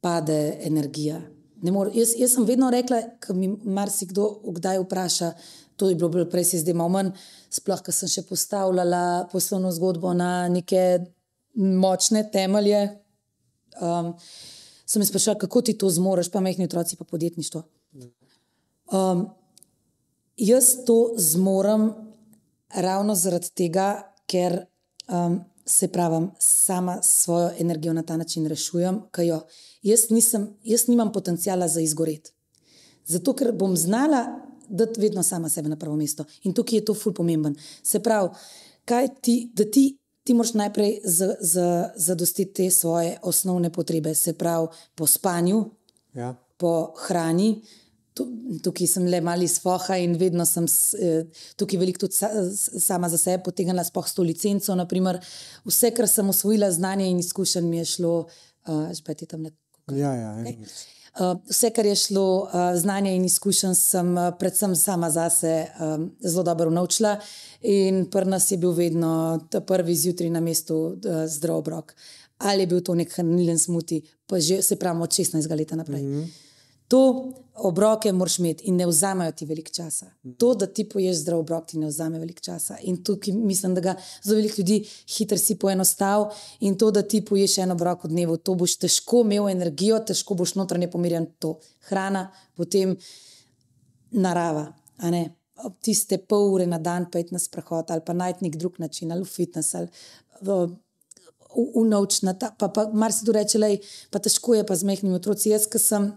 pade energija. Ne more, jaz, jaz sem vedno rekla, ko mi marsikdo kdaj vpraša, to je bilo bolj prej, se zdaj malo manj, sploh, ker sem še postavljala poslovno zgodbo na neke močne temelje. um, so me sprašvali, kako ti to zmoriš, pa mehni otroci, pa podjetništvo. Um, jaz to zmorem ravno zaradi tega, ker um, se pravim, sama svojo energijo na ta način rešujem, ker jo jaz, nisem, jaz nimam potencijala za izgoreti. Zato, ker bom znala dati vedno sama sebe na prvo mesto. In tukaj je to ful pomemben. Se pravi, kaj ti, da ti. Ti moraš najprej zadostiti te svoje osnovne potrebe, se pravi, po spanju, Ja. po hrani. Tu, tukaj sem le mali spoha in vedno sem eh, tukaj veliko tudi sama za sebe potegnila, spoh s to licenco. Naprimer. Vse, kar sem osvojila, znanje in izkušenj, mi je šlo, uh, žbeti tam le. Ja, ja, Okay. Uh, vse, kar je šlo, uh, znanje in izkušenj, sem uh, predvsem sama zase zelo dobro naučila. In pri nas je bil vedno prvi zjutraj na mestu zdrav obrok. Ali je bil to nek hranilen smuti, pa že se pravi od 16 let naprej. Mm -hmm. To obroke moraš imeti in ne vzamejo ti veliko časa. To, da ti poješ zdrav obrok, ti ne vzame veliko časa. In tukaj mislim, da ga zelo veliko ljudi hitro si poenostavi. In to, da ti poješ en obrok v dnevu, to boš težko imel energijo, težko boš notranje pomirjen. To hrana, potem narava. a ne. Tiste pol ure na dan pojdi na sprehod ali pa najti nek drug način, ali v fitness ali v, unovčna, pa, pa marsikdo reče, lej, pa težko je pa z mehkimi otroci. Jaz, ki sem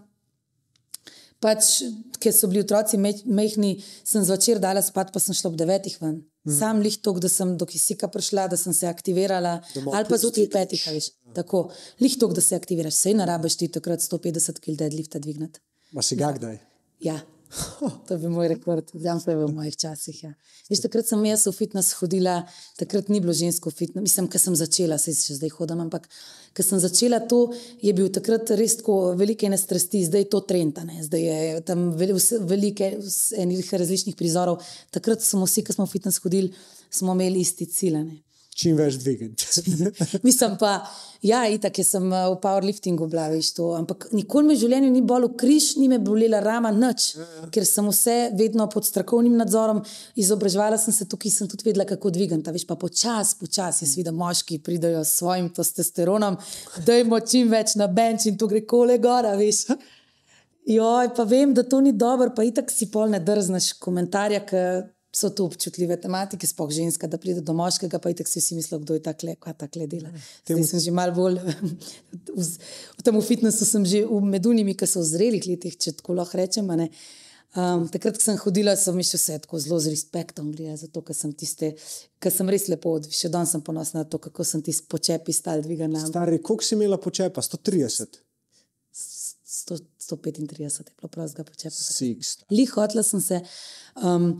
pač, ker so bili otroci meh- mehni, sem zvečer dala spat, pa sem šla ob devetih ven. Mm. Sam lih tok, da sem do kisika prišla, da sem se aktivirala, malo ali pa zjutraj petih, veš. Tako, lih tok, da se aktiviraš, sej narabiš ti takrat 150 kg deadlifta dvignati. Ma si ga kdaj? Ja. [laughs] To bi moj rekord, znam se v mojih časih. Ja. Veš, takrat sem jaz v fitness hodila, takrat ni bilo žensko fitness, mislim, ker sem začela, se še zdaj hodim, ampak ker sem začela to, je bil takrat res tako velike ene strasti, zdaj je to trendane, zdaj je tam velike enih različnih prizorov. Takrat smo vsi, ki smo v fitness hodili, smo imeli isti ciljane. Čim več dvigati. [laughs] Mislim pa, ja, itak, ker sem eh, v powerliftingu bila, veš to, ampak nikoli me v življenju ni bolelo križ, ni me bolela rama, nič, ker sem vse vedno pod strokovnim nadzorom, izobraževala sem se tukaj, sem tudi vedela, kako dvigati, veš pa počasi, počasi, jaz vidim, moški pridajo s svojim testosteronom, dajmo čim več na bench in to gre kole gora, veš. Joj, pa vem, da to ni dobro, pa itak si pol ne drzneš komentarja, ker so to občutljive tematike, spoh ženska, da pride do moškega, pa itak si vsi mislijo, kdo je takle, kaj takle dela. Zdaj sem že malo bolj, [laughs] v, v tem fitnessu sem že v medunimi, ki so v zrelih letih, če tako lahko rečem. Um, takrat, ko sem hodila, so mi še vse tako zelo z respektom gledali, zato ker sem tiste, ker sem res lepo odvila. Še danes sem ponosna na to, kako sem tisti počepi stal dvigana. Stari, koliko si imela počepa? 130. 100, 135 je bilo prostega počepa. Six. Lih hotela sem se um,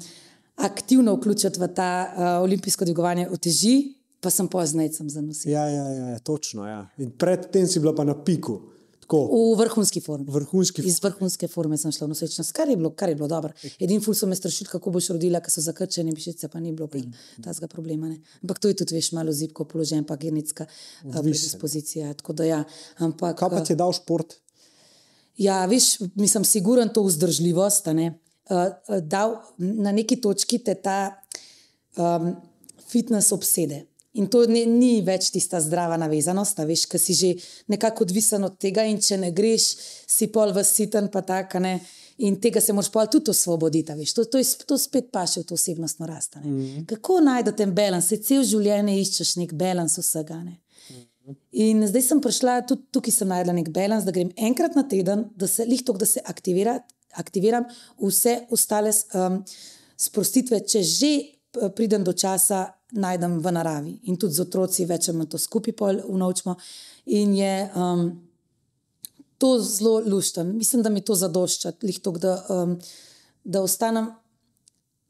aktivno vključiti v ta uh, olimpijsko dvigovanje uteži, pa sem poznaj sem zanosila. Ja, ja, ja, ja, točno. Ja. In predtem si bila pa na piku, tako V vrhunski formi. vrhunski. Iz vrhunske forme sem šla v nosečnost, kar je bilo, kar je bilo dobro. Edini ful so me strašili, kako boš rodila, ker so zakrčene mišice, pa ni bilo tega problema. Ne. Ampak to je tudi, veš, malo zibko položaj, pa genetska uh, predispozicija. Tako da ja, ampak. Kaj pa ti je dal šport? Ja, veš, mislim, siguren to vzdržljivost. ne. Uh, dal, na neki točki te ta um, fitness obsede. In to ne, ni več tista zdrava navezanost, a veš, ki si že nekako odvisen od tega, in če ne greš, si pol vasiten, pa tako ne. In tega se moraš pol tudi osvoboditi. veš. To, to, je, to spet paše v to osebnostno rast. a ne. Mm. Kako najdete ten balans? Se cel življenje iščeš nek balans vsega. Ne? In zdaj sem prišla, tudi tukaj sem najdla nek balans, da grem enkrat na teden, da se lihto, da se aktivira, aktiviram, vse ostale um, sprostitve, če že pridem do časa, najdem v naravi. In tudi z otroci več ali manj to skupaj pol unovčimo. In je um, to zelo lušten. Mislim, da mi to zadošča, lihto, da, um, da ostanem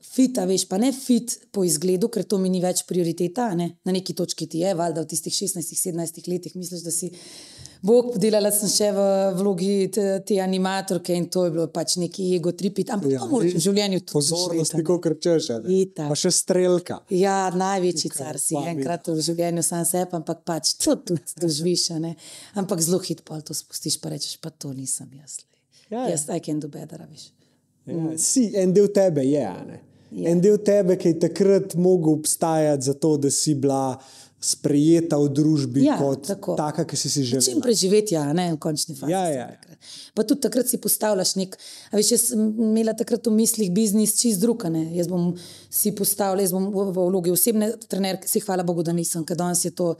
fit, a veš, pa ne fit po izgledu, ker to mi ni več prioriteta. Ne? Na neki točki ti je, valjda v tistih 16-17 letih misliš, da si. Bog, delala sem še v vlogi te, te animatorke in to je bilo pač neki ego tripit, ampak ja, to moraš v življenju tudi Pozornost, ne. kako krčeš. a ne? Itak. Pa še strelka. Ja, največji car si enkrat v življenju, sam sebe, ampak pač to tudi doživiš. ne. Ampak zelo hitro to spustiš, pa rečeš, pa to nisem jaz. Ja, ja. Jaz, I can do better, veš. Ja, si, en del tebe je. a ne? En del tebe, ki je takrat mogel obstajati, zato da si bila sprejeta v družbi Ja, kot tako. taka, ki si si Čim želela. preživeti, ja, ne, v končni fazi. Ja, ja. takrat. Pa tudi takrat si postavljaš nek. A veš, jaz sem imela takrat v mislih biznis čist drug. ne. Jaz bom si postavila, jaz bom v, v vlogi osebne trenerke, si hvala Bogu, da nisem, ker danes je to.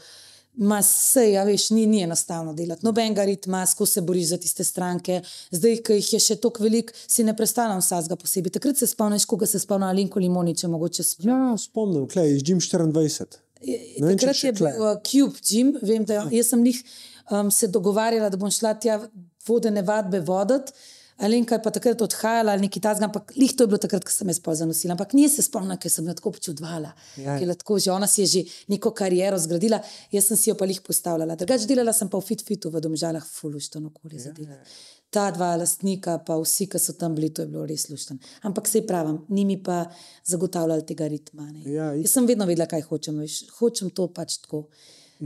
Ma se, ja, veš, ni, ni enostavno delati. Nobenega ritma, skozi se boriš za tiste stranke. Zdaj, ki jih je še toliko velik, si ne predstavljam vsega posebej. Takrat se spomniš, koga se spomnim, Alinko Limoniče, mogoče spomnim. Ja, spomnim, klej, iz Jim 24. Ne vem, če Takrat je bil uh, Cube Gym, vem, da jaz sem jih um, se dogovarjala, da bom šla tja vodene vadbe voditi. Alenka je pa takrat odhajala ali nekaj tasga, ampak lih to je bilo takrat, ko sem jaz zanosila. Ampak nije se spomnila, ker sem jo tako počudvala. Ja. Ja. Tako, že ona si je že neko kariero zgradila, jaz sem si jo pa lih postavljala. Drugač delala sem pa v fit-fitu v domžalah, fulušten okolje za delati. Ta dva lastnika, pa vsi, ki so tam bili, to je bilo res lušten. Ampak se pravim, ni mi pa zagotavljali tega ritma. ne. Ja, Jaz sem vedno vedela, kaj hočem. Veš. Hočem to pač tako.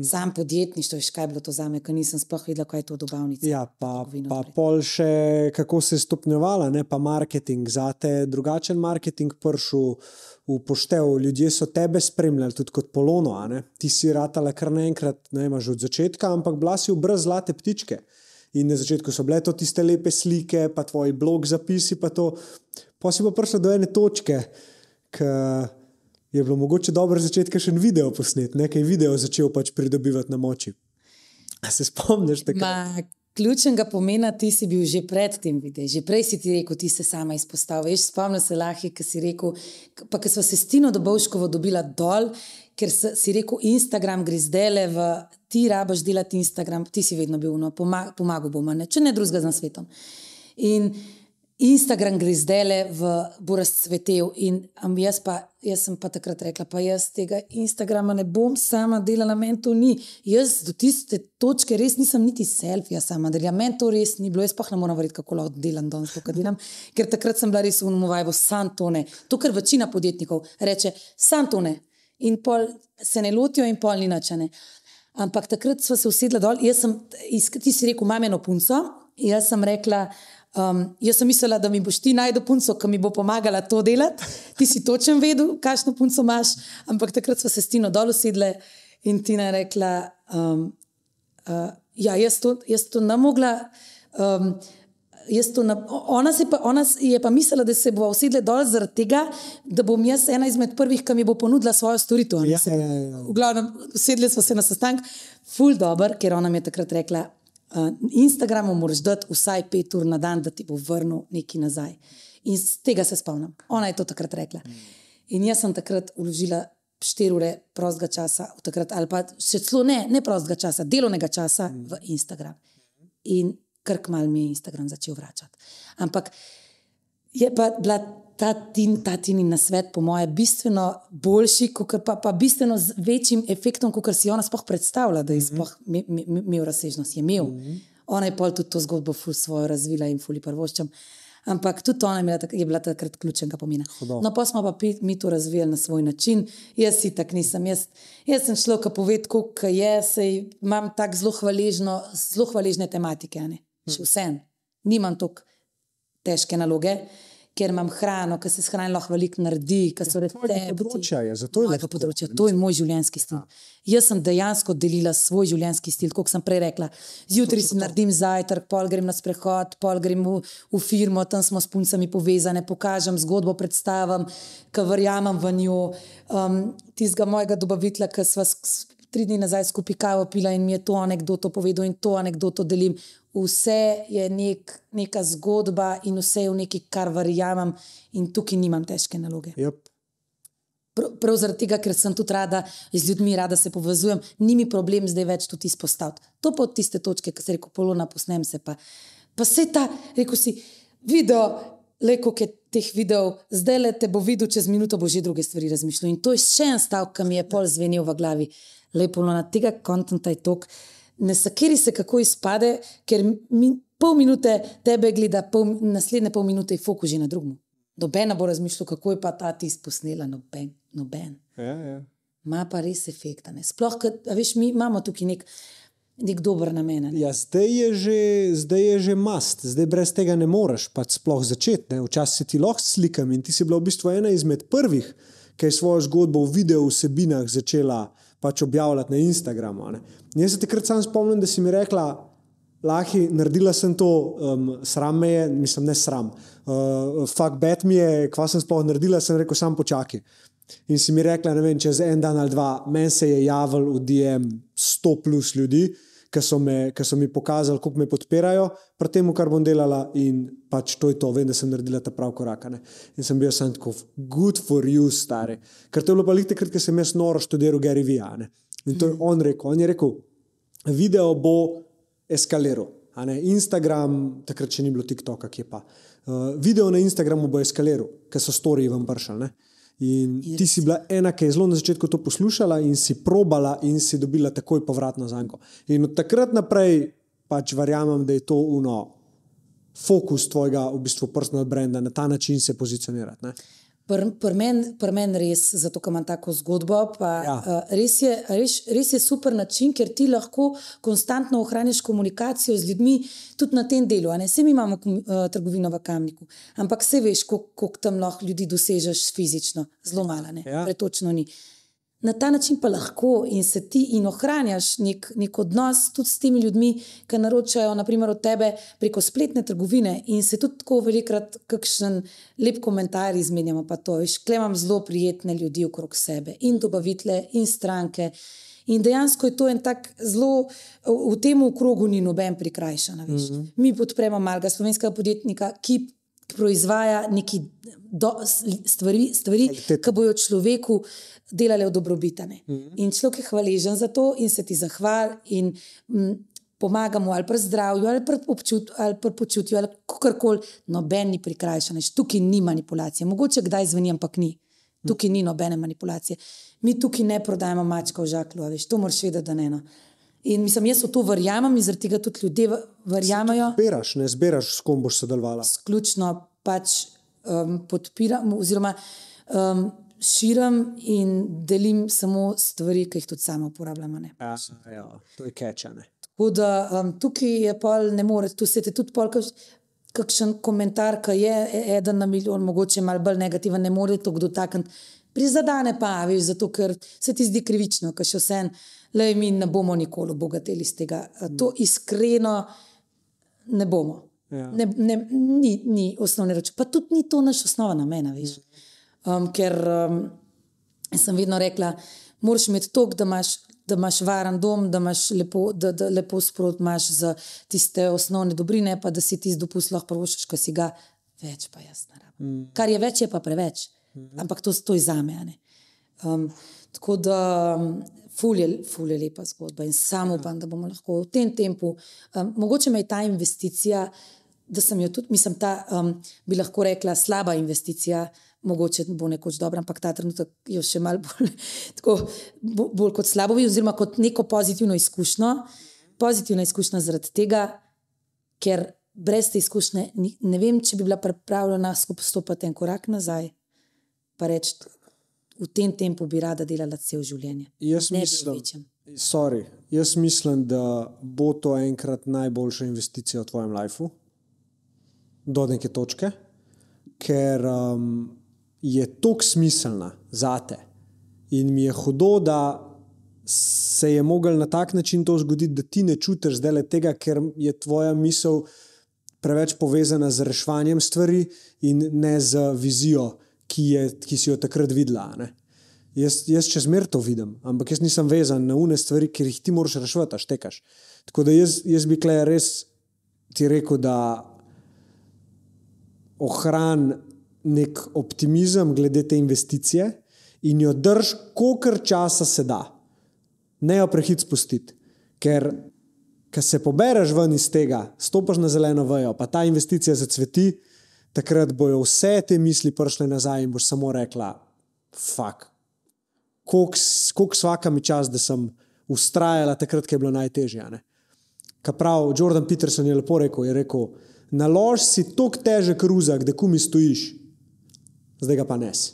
Sam podjetništvo, veš, kaj je bilo to za me, ker nisem sploh vedela, kaj je to dobavnica. Ja, pa, pa pol še kako se je stopnjevala, ne pa marketing. Zate drugačen marketing prišel v poštev. Ljudje so tebe spremljali tudi kot polono. Ti si ratala kar naenkrat, ne imaš od začetka, ampak bila si v brez zlate ptičke. In na začetku so bile to tiste lepe slike, pa tvoji blog zapisi, pa to. Pa si pa prišla do ene točke, ki je bilo mogoče dobro začeti kakšen video posnet, nekaj video začel pač pridobivati na moči. A se spomniš tega? Ključnega pomena ti si bil že pred tem videom, že prej si ti rekel, ti se sama izpostaviš. Spomnim se lahko, ki si rekel, pa ker smo se s Tino Dobovškovo dobila dol, ker si rekel, Instagram gre zdaj v ti rabaš delati Instagram, ti si vedno bil, no, pomagal, pomagal bom, a ne, če ne drugega z nasvetom. In Instagram gre zdaj v bo razcvetel. In jaz, pa, jaz sem pa takrat rekla, pa jaz tega Instagrama ne bom sama delala, meni to ni. Jaz do tiste točke res nisem niti selfija sama delala, meni to res ni bilo. Jaz pa ne morem verjeti, kako lahko delam danes to, kar delam. Ker takrat sem bila res v umovajbu, santone. To, kar večina podjetnikov reče, santone. In pol se ne lotijo, in pol ni načene. Ampak takrat smo se usedla dol, jaz sem, ti si rekel, imam eno punco. Jaz sem rekla, um, jaz sem mislila, da mi boš ti najdel punco, ki mi bo pomagala to delati. Ti si točen vedel, kakšno punco imaš. Ampak takrat smo se s Tino dol usedle in Tina je rekla, um, uh, ja, jaz to, jaz to ne mogla. Um, na, ona, pa, ona je pa mislila, da se bo usedla dol zaradi tega, da bom jaz ena izmed prvih, ki mi bo ponudila svojo storitev. Ja, ja, ja. V glavnem, sedeli smo se na sestanek, full dobro, ker ona mi je takrat rekla, Instagramu moraš dati vsaj pet ur na dan, da ti bo vrnil nekaj nazaj. In z tega se spomnim. Ona je to takrat rekla. In jaz sem takrat vložila štiri ure prostega časa, takrat, ali pa še celo ne, ne prostega časa, delovnega časa v Instagram. In kar kmal mi je Instagram začel vračati. Ampak je pa bila ta, tin, ta tini na svet, po mojem, bistveno boljši, pa, pa bistveno z večjim efektom, kot si ona sploh predstavlja, da je sploh me- me- imel razsežnost. Je imel. Ona je pol tudi to zgodbo ful svojo razvila in fuli prvoščam. Ampak tudi ona je bila, tak- je bila takrat ključnega pomena. Hudo. No, pa smo pa mi to razvijali na svoj način. Jaz si tak nisem. Jaz, jaz sem šlo, ki poved, koliko je, sej imam tako zelo, hvaležno, zelo hvaležne tematike. ne. Še vsem. Nimam toliko težke naloge, ker imam hrano, ki se s hrano lahko veliko naredi, ki so tvojega recepti. področja je, zato je Mojega področja, to je moj življenjski stil. Jaz sem dejansko delila svoj življenjski stil, kot sem prej rekla. Zjutraj si naredim zajtrk, pol grem na sprehod, pol grem v, v firmo, tam smo s puncami povezane, pokažem zgodbo, predstavim, ki verjamem v njo. Um, Tistega mojega dobavitla, ki sva tri dni nazaj skupaj kavo pila in mi je to anekdoto povedal in to anekdoto delim. Vse je nek, neka zgodba in vse je v neki, kar verjamem, in tukaj nimam težke naloge. Yep. Prav, zaradi tega, ker sem tudi rada z ljudmi, rada se povezujem, ni mi problem zdaj več tudi izpostaviti. To pa od tiste točke, ki se reko polona, posnem se pa. Pa se ta, rekel si, video, le koliko je teh videov, zdaj le te bo videl, čez minuto bo že druge stvari razmišljal. In to je še en stavek, ki mi je pol zvenel v glavi. Lepo, na tega konta je tok. Ne sakiri se, kako izpade, ker mi, pol minute tebe gleda, pol, naslednje pol minute je fokus že na drugem. Noben ne bo razmišljal, kako je pa ta ti posnela, noben. noben. Ja, ja. Ma pa res efekt. a ne. Sploh, kad, veš, mi imamo tukaj nek, nek dober namen. ne. Ja, zdaj, je že, zdaj je že mast, zdaj brez tega ne moreš pač sploh začeti. Včasih se ti lahko slikam in ti si bila v bistvu ena izmed prvih, ki je svojo zgodbo v video vsebinah začela pač objavljati na Instagramu. In Jaz se takrat sam spomnim, da si mi rekla, Lahi, naredila sem to, um, sram me je, mislim, ne sram. Uh, Fak bet mi je, kva sem sploh naredila, sem rekel, sam počakaj. In si mi rekla, ne vem, čez en dan ali dva, meni se je javil v DM 100 plus ljudi, ki so, me- ki so mi pokazali, kako me podpirajo pri tem, kar bom delala, in pač to je to, vem, da sem naredila ta prav korak. ne. In sem bil sam tako, good for you, stari. Ker to je bilo pa lih takrat, ker sem jaz noro študiral Gary Vee. a ne. In to je on rekel. On je rekel, video bo eskaliral. Instagram, takrat še ni bilo TikToka, ki je pa. Uh, video na Instagramu bo eskaliral, ker so storiji vam pršali. In ti si bila ena, ki je zelo na začetku to poslušala in si probala in si dobila takoj povratno zanko. In od takrat naprej pač verjamem, da je to uno fokus tvojega v bistvu personal brenda, na ta način se pozicionirati. Ne? Pri meni pr men res, zato ker imam tako zgodbo. Pa, Ja. uh, res, je, res, res je super način, ker ti lahko konstantno ohraniš komunikacijo z ljudmi, tudi na tem delu. Vse mi imamo uh, trgovino v Kamniku, ampak vse veš, koliko koliko tam lahko ljudi dosežeš fizično, zelo malo, ne, Ja. pretočno ni. Na ta način pa lahko in se ti in ohranjaš nek, nek odnos tudi s temi ljudmi, ki naročajo naprimer, od tebe preko spletne trgovine in se tudi tako velikrat kakšen lep komentar izmenjamo. Pa to, veš, kle imam zelo prijetne ljudi okrog sebe in dobavitele in stranke. In dejansko je to en tak zelo, v v tem krogu ni noben prikrajšan. Mm -hmm. Mi podpremo malega slovenskega podjetnika, ki proizvaja neki do, stvari, stvari ki bojo človeku delale v dobrobitane. Mm -hmm. In človek je hvaležen za to in se ti zahvali in mm, pomagamo ali pri zdravju, ali pri, občut, ali pri počutju, ali kakorkoli. Noben ni prikrajšan, tukaj ni manipulacije. Mogoče kdaj zveni, ampak ni. Tukaj ni nobene manipulacije. Mi tukaj ne prodajamo mačka v žaklu, a veš, to moraš vedeti, da ne. No. In mislim, jaz v to verjamem in zaradi tega tudi ljudje verjamejo Zbiraš, ne zbiraš, s kom boš sodelovala. sključno pač um, podpiram, oziroma um, širim in delim samo stvari, ki jih tudi sama uporabljam. Ja, ja, to je kečane. Tako da um, tukaj je pol, ne more, tu se ti tudi pol. Kakšen komentar, ki je e- eden na milijon, mogoče malo bolj negativen, ne more to kdo dotakniti. Prizadene pa, veš, zato ker se ti zdi krivično, ker še vsem, le mi ne bomo nikoli obogateli iz tega. To iskreno ne bomo. Ja. Ne, ne, ni, ni osnovne reči. Pa tudi ni to naš osnova namena, veš. Um, ker um, sem vedno rekla, moraš imeti to, da imaš. Da imaš varen dom, da imaš lepo, da, da lepo sprot imaš za tiste osnovne dobrine, pa da si ti z dopust lahko prvošiš, ko si ga, več pa jaz ne rabim. Mm. Kar je več, je pa preveč. Mm. Ampak to, to je za me. Um, tako da, um, ful je, ful je lepa zgodba in samo upam, da bomo lahko v tem tempu. Um, mogoče me je ta investicija, da sem jo tudi, mislim, ta um, bi lahko rekla slaba investicija, mogoče bo nekoč dobra, ampak ta trenutek jo še malo bolj, [laughs] tako, bo- bolj kot slabo, oziroma kot neko pozitivno izkušnjo. Pozitivna izkušnja zaradi tega, ker brez te izkušnje ne vem, če bi bila pripravljena skupaj stopiti en korak nazaj, pa reči, v tem tempu bi rada delala cel življenje. Jaz Ne mislim, sorry, jaz mislim, da bo to enkrat najboljša investicija v tvojem lifeu, do neke točke, ker um, je tako smiselna za te. In mi je hudo, da se je mogel na tak način to zgoditi, da ti ne čutiš zdaj le tega, ker je tvoja misel preveč povezana z reševanjem stvari in ne z vizijo, ki, je, ki si jo takrat videla. ne. Jaz, jaz čez mer to vidim, ampak jaz nisem vezan na une stvari, ker jih ti moraš reševati, štekaš. Tako da jaz, jaz bi klej res ti rekel, da ohran nek optimizem glede te investicije in jo drž, kolikor časa se da. Ne jo prehit spustiti. Ker, ko se pobereš ven iz tega, stopiš na zeleno vejo, pa ta investicija zacveti, takrat bojo vse te misli prišle nazaj in boš samo rekla, fuk. Koliko svaka mi čas, da sem ustrajala takrat, ko je bilo najtežje. Kaj prav Jordan Peterson je lepo rekel, je rekel, nalož si tako težek ruzak, da kumi stojiš, zdaj ga pa nes.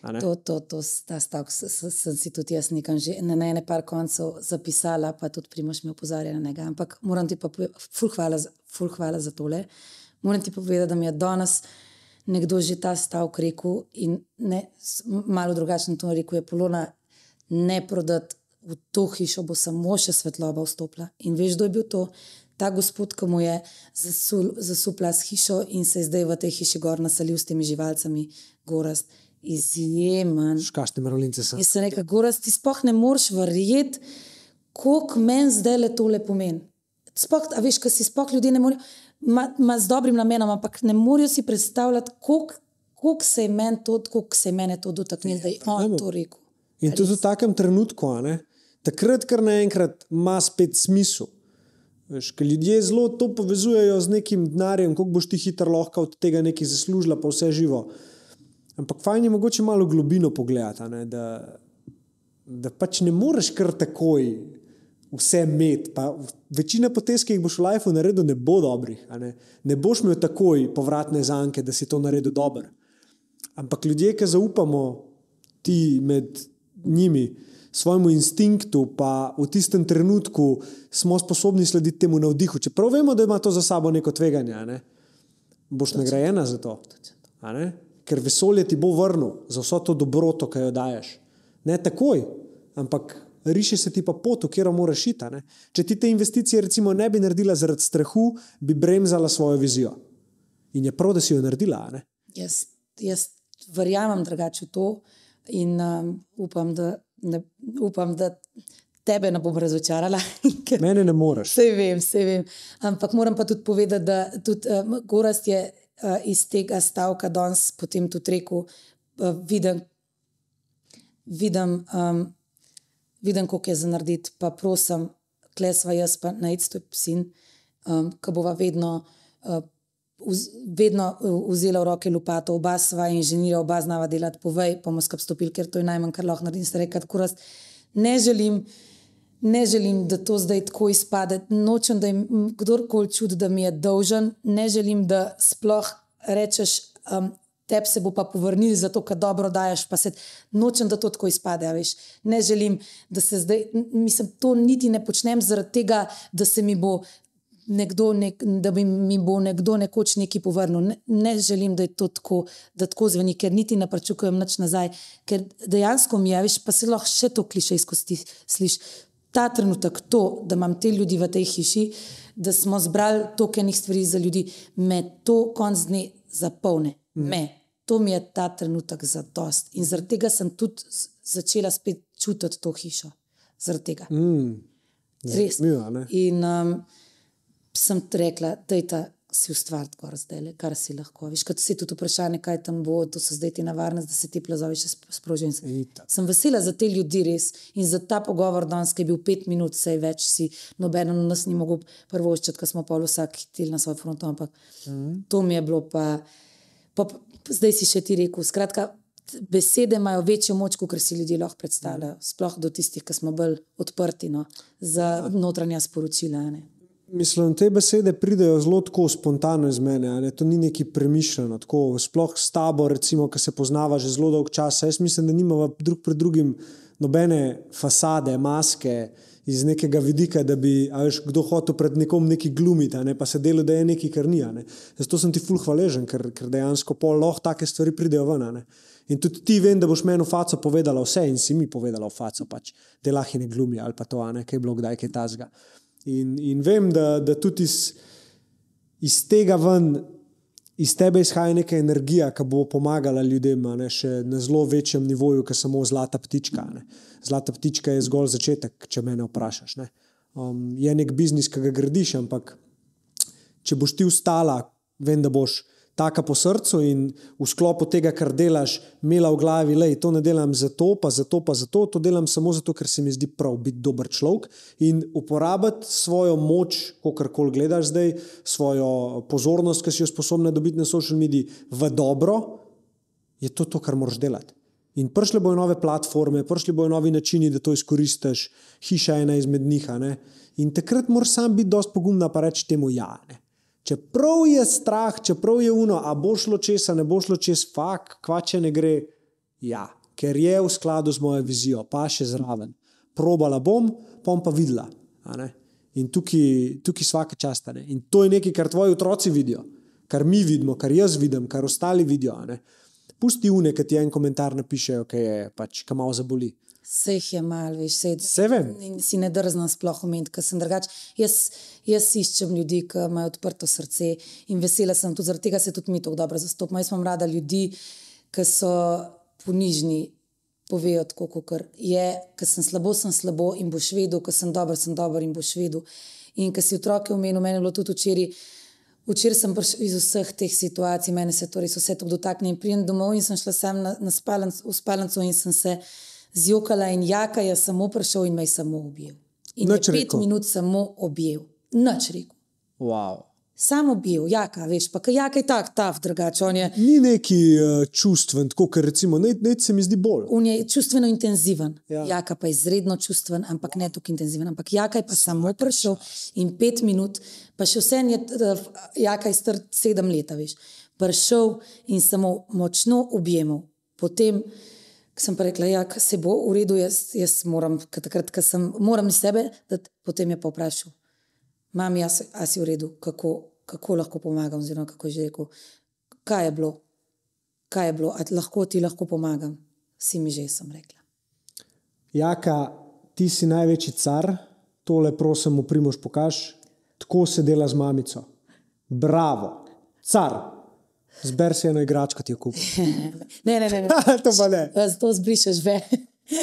To, to, to, ta stavek sem si tudi jaz nekam že na ene par koncev zapisala, pa tudi Primoš me opozarja na njega. Ampak moram ti pa povedati, ful hvala, ful hvala za tole. Moram ti povedati, da mi je danes nekdo že ta stavek rekel in ne, malo drugačno to rekel, je Polona. ne prodati. V to hišo bo samo še svetloba vstopila. In veš, kdo je bil to? Ta gospod, ki mu je zasul, zasupla s hišo in se je zdaj v tej hiši gor naselil s temi živalcami, gorast. Izjemen. Škašne mravljince so. In se reka, gorast, ti spoh ne moreš verjeti, koliko meni zdaj le tole pomeni. Spoh, a veš, kaj si spoh ljudi ne morejo, ima z dobrim namenom, ampak ne morejo si predstavljati, koliko, koliko se je meni to, koliko se je mene to dotaknilo, da je on to rekel. In tudi v takem trenutku, takrat, kar naenkrat ima spet smisel. Veš, ljudje zelo to povezujejo z nekim denarjem, koliko boš ti hitro lahko od tega nekaj zaslužila, pa vse živo. Ampak fajn je mogoče malo globino pogledati, da, da pač ne moreš kar takoj vse imeti. Pa Večina potez, ki jih boš v lifeu naredil, ne bo dobrih. Ne? ne boš imel takoj povratne zanke, da si to naredil dobro. Ampak ljudje, ki zaupamo ti med njimi, svojemu instinktu, pa v tistem trenutku smo sposobni slediti temu navdihu. Čeprav vemo, da ima to za sabo neko tveganje, ne? boš nagrajena za to. Ker vesolje ti bo vrnil za vso to dobroto, ki jo daješ. Ne takoj, ampak riše se ti pa pot, v katero moraš iti. Če ti te investicije recimo ne bi naredila zaradi strahu, bi bremzala svojo vizijo. In je prav, da si jo naredila. Jaz, jaz verjamem drugače v to in um, upam, da, ne, upam, da tebe ne bom razočarala. [laughs] Mene ne moreš. Vse vem, vse vem. Ampak moram pa tudi povedati, da tudi um, Gorast je uh, iz tega stavka danes potem tudi rekel, uh, vidim, vidim, um, vidim koliko je za narediti, pa prosim, klesva jaz pa najdstoj sin, um, ki bova vedno. Uh, Vedno uh, vzela v roke lopato, oba sva inženirja, oba znava delati, povej, bomo skupaj stopili, ker to je najmanj, kar lahko naredim. Ste rekli, tako raz ne želim, ne želim, da to zdaj tako izpade. Nočem, da jim kdorkoli čuti, da mi je dolžen, ne želim, da sploh rečeš, um, tebi se bo pa povrnil, zato ker dobro daješ. pa Se, nočem, da to tako izpade. a Veš. Ne želim, da se zdaj, mislim, to niti ne počnem zaradi tega, da se mi bo. Nekdo, nek, da bi mi bo nekdo nekoč nekaj povrnil. Ne, ne želim, da je to tako, da tako zveni, ker niti ne pričakujem nič nazaj. Ker dejansko mi je, veš, pa se lahko še to klišejsko sti- sliši. Ta trenutek, to, da imam te ljudi v tej hiši, da smo zbrali toliko enih stvari za ljudi, me to konc dne zapolne. Mm. Me. To mi je ta trenutek za dost. In zaradi tega sem tudi začela spet čutiti to hišo. Zaradi tega. Mm. Res. Zanimivo, a ne? In um, sem rekla, da je si ustvariti gor zdaj, kar si lahko. Viš, kot si tudi vprašanje, kaj tam bo, to so zdaj ti nevarnost, da se ti plazovi še sp- sprožijo. Sem vesela za te ljudi res in za ta pogovor danes, ki je bil pet minut, sej več si noben od nas ni mogel prvoščiti, ker smo pol vsak hitel na svoj front, ampak mm. to mi je bilo pa, pa, pa zdaj si še ti rekel. Skratka, besede imajo večjo moč, kot si ljudje lahko predstavljajo, sploh do tistih, ki smo bolj odprti no, za notranja sporočila. Ne. Mislim, te besede pridejo zelo tako spontano iz mene, ne? to ni neki premišljeno. Tako, sploh s tabo, recimo, ki se poznava že zelo dolgo časa. Jaz mislim, da nimamo drug pred drugim nobene fasade, maske iz nekega vidika, da bi veš, kdo hotel pred nekom nekaj glumiti, ne? pa se delo, da je nekaj, kar ni. ne. Zato sem ti ful hvaležen, ker, ker dejansko pol lahko take stvari pridejo ven. ne. In tudi ti vem, da boš meni v faco povedala vse in si mi povedala v faco, pač, da lahko ne glumi ali pa to, ne, kaj je bilo kdaj, kaj tazga. In, in vem, da, da tudi iz, iz tega ven, iz tebe izhaja neka energija, ki bo pomagala ljudem ne, še na zelo večjem nivoju, kot samo zlata ptička. Ne. Zlata ptička je zgolj začetek, če me vprašaš. Ne. Um, je nek biznis, ki ga gradiš, ampak če boš ti ustala, vem, da boš taka po srcu in v sklopu tega, kar delaš, imela v glavi, da to ne delam zato, pa zato, pa zato, to delam samo zato, ker se mi zdi prav biti dober človek in uporabiti svojo moč, kakorkoli gledaš zdaj, svojo pozornost, ki si jo sposobna dobiti na social mediji, v dobro, je to to, kar moraš delati. In prišle bojo nove platforme, prišli bojo novi načini, da to izkoristiš, hiša je ena izmed njih. In takrat moraš sam biti dosti pogumna, pa reči temu ja. Ne. Čeprav je strah, čeprav je uno, a bo šlo česa, ne bo šlo čez fak, kvače ne gre. Ja, ker je v skladu z mojo vizijo, pa še zraven. Probala bom, bom pa videla. a. In tukaj, tukaj svaka časta. Ne. In to je nekaj, kar tvoji otroci vidijo, kar mi vidimo, kar jaz vidim, kar ostali vidijo. a. Pusti une, ki ti en komentar napišejo, ki je pač, ki malo zaboli. Se jih je malo, veš, se, in si ne drznem sploh omeniti, ker sem drugač. Jaz, jaz iščem ljudi, ki imajo odprto srce in vesela sem tudi zaradi tega, se tudi mi tako dobro zastopamo. Jaz imam rada ljudi, ki so ponižni, povejo tako, kot je, ker sem slabo, sem slabo in boš vedel, ker sem dober, sem dober in boš vedel. In ker si otroke omenil, meni je bilo tudi včeraj. Včeraj sem prišel iz vseh teh situacij, meni se torej vse to dotakne. Prijem domov in sem šla sam na, na spalenc, v spalenco in sem se zjokala in jaka je samo prišel in me je samo objel. In Nič pet rekel. minut samo objel. Noč rekel. Wow. Samo objel, jaka, veš, pa kaj jaka je tak, tav, drugače. Je, Ni neki uh, čustven, tako kot recimo, ne se mi zdi bolj. on je čustveno intenziven, Ja. ja. jaka pa je izredno čustven, ampak ne tako intenziven. Ampak jaka je pa samo prišel in pet minut, pa še vse je, eh, jaka je star sedem let, veš. Prišel in samo močno objemal. Potem ko sem pa rekla, da ja, se bo v redu, jaz, jaz moram, takrat, ko sem, moram iz sebe, dati, potem je pa vprašal, mami, a si, a si v redu, kako, kako lahko pomagam, oziroma kako je že rekel, kaj je bilo, kaj je bilo, a lahko ti lahko pomagam, si mi že, sem rekla. Jaka, ti si največji car, tole prosim, mu primoš pokaž, tako se dela z mamico. Bravo, car, zber si eno igračko, ti je kup. [laughs] Ne, ne, ne. ne. [laughs] to pa ne. Zato zbrišeš ve. [laughs]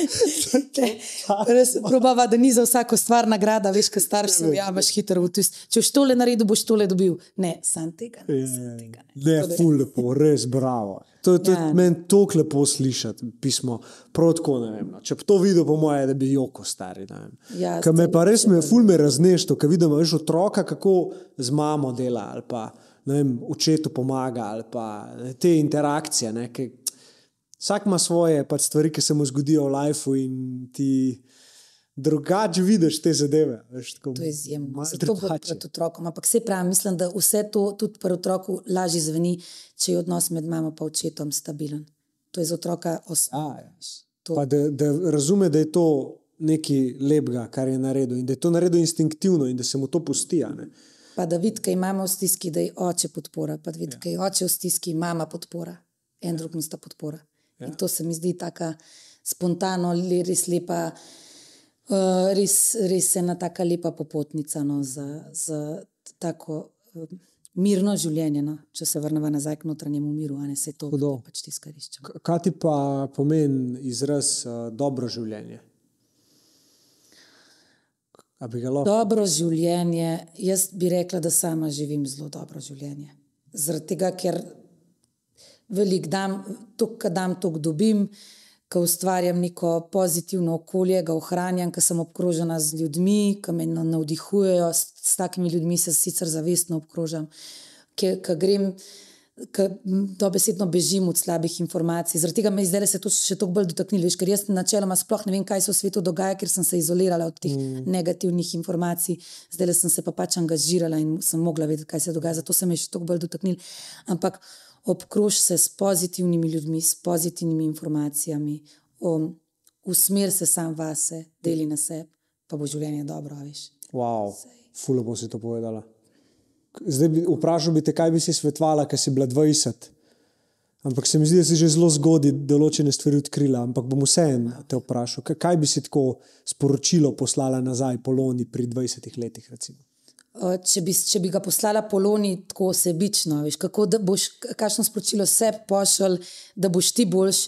Probava, da ni za vsako stvar nagrada, veš, kaj starš se ujameš hitro v tist. Če boš tole naredil, boš tole dobil. Ne, sam tega ne. sam tega ne. Ne, Tako da- ful lepo, res bravo. To, to je Ja. meni tako lepo slišati pismo. Prav tako ne vem. No. Če bi to videl, po moje, da bi joko stari. Ja, Ker me pa res me ful me raznešto, ker vidim veš, otroka, kako z mamo dela ali pa vem, očetu pomaga ali pa ne, te interakcije. Ne, ke, vsak ima svoje pač stvari, ki se mu zgodijo v lifeu in ti drugače vidiš te zadeve. Veš, tako, To je izjemno. Zato bo pred otrokom. Ampak se pravi, mislim, da vse to tudi pri otroku lažje zveni, če je odnos med mamo in očetom stabilen. To je za otroka osnova. Da, da razume, da je to nekaj lepega, kar je naredil in da je to naredil instinktivno in da se mu to pusti. ne. Pa da vidi, kaj imamo v stiski, da je oče podpora, pa da vidi, kaj je oče v stiski, mama podpora, en drugim sta podpora. Ja. In to se mi zdi tako spontano, res lepa, uh, res, res ena taka lepa popotnica no, za, za tako uh, mirno življenje. No, če se vrnemo nazaj k notranjemu miru, a ne se to Hudo. pač ti skarišča. K- Kaj ti pa pomeni izraz uh, dobro življenje? A bi ga lahko? Dobro življenje, jaz bi rekla, da sama živim zelo dobro življenje. Zaradi tega, ker veliko dam, to, kar dam, to dobim, ko ustvarjam neko pozitivno okolje, ga ohranjam, ker sem obkrožena z ljudmi, ki me na- navdihujejo, s, s takimi ljudmi se sicer zavestno obkrožam, ki grem. Dobesedno bežim od slabih informacij. Zaradi tega me je zdaj se to še toliko bolj dotaknilo, ker jaz načeloma sploh ne vem, kaj se v svetu dogaja, ker sem se izolirala od teh mm. negativnih informacij. Zdaj sem se pa pač angažirala in sem mogla vedeti, kaj se dogaja, zato se me je še toliko bolj dotaknilo. Ampak obkrož se s pozitivnimi ljudmi, s pozitivnimi informacijami, um, usmer se sam vase, deli na sebe, pa bo življenje dobro, veš. Wow, fulo bo si to povedala. Zdaj bi vprašal bi te, kaj bi si svetovala, ker si bila 20. Ampak se mi zdi, da si že zelo zgodaj določene stvari odkrila. Ampak bom vseeno te vprašal, kaj- bi si tako sporočilo poslala nazaj Poloni pri 20 letih? Recimo? Če bi, če bi ga poslala Poloni tako sebično, veš, kako boš, kakšno sporočilo sebi pošil, da boš ti boljš,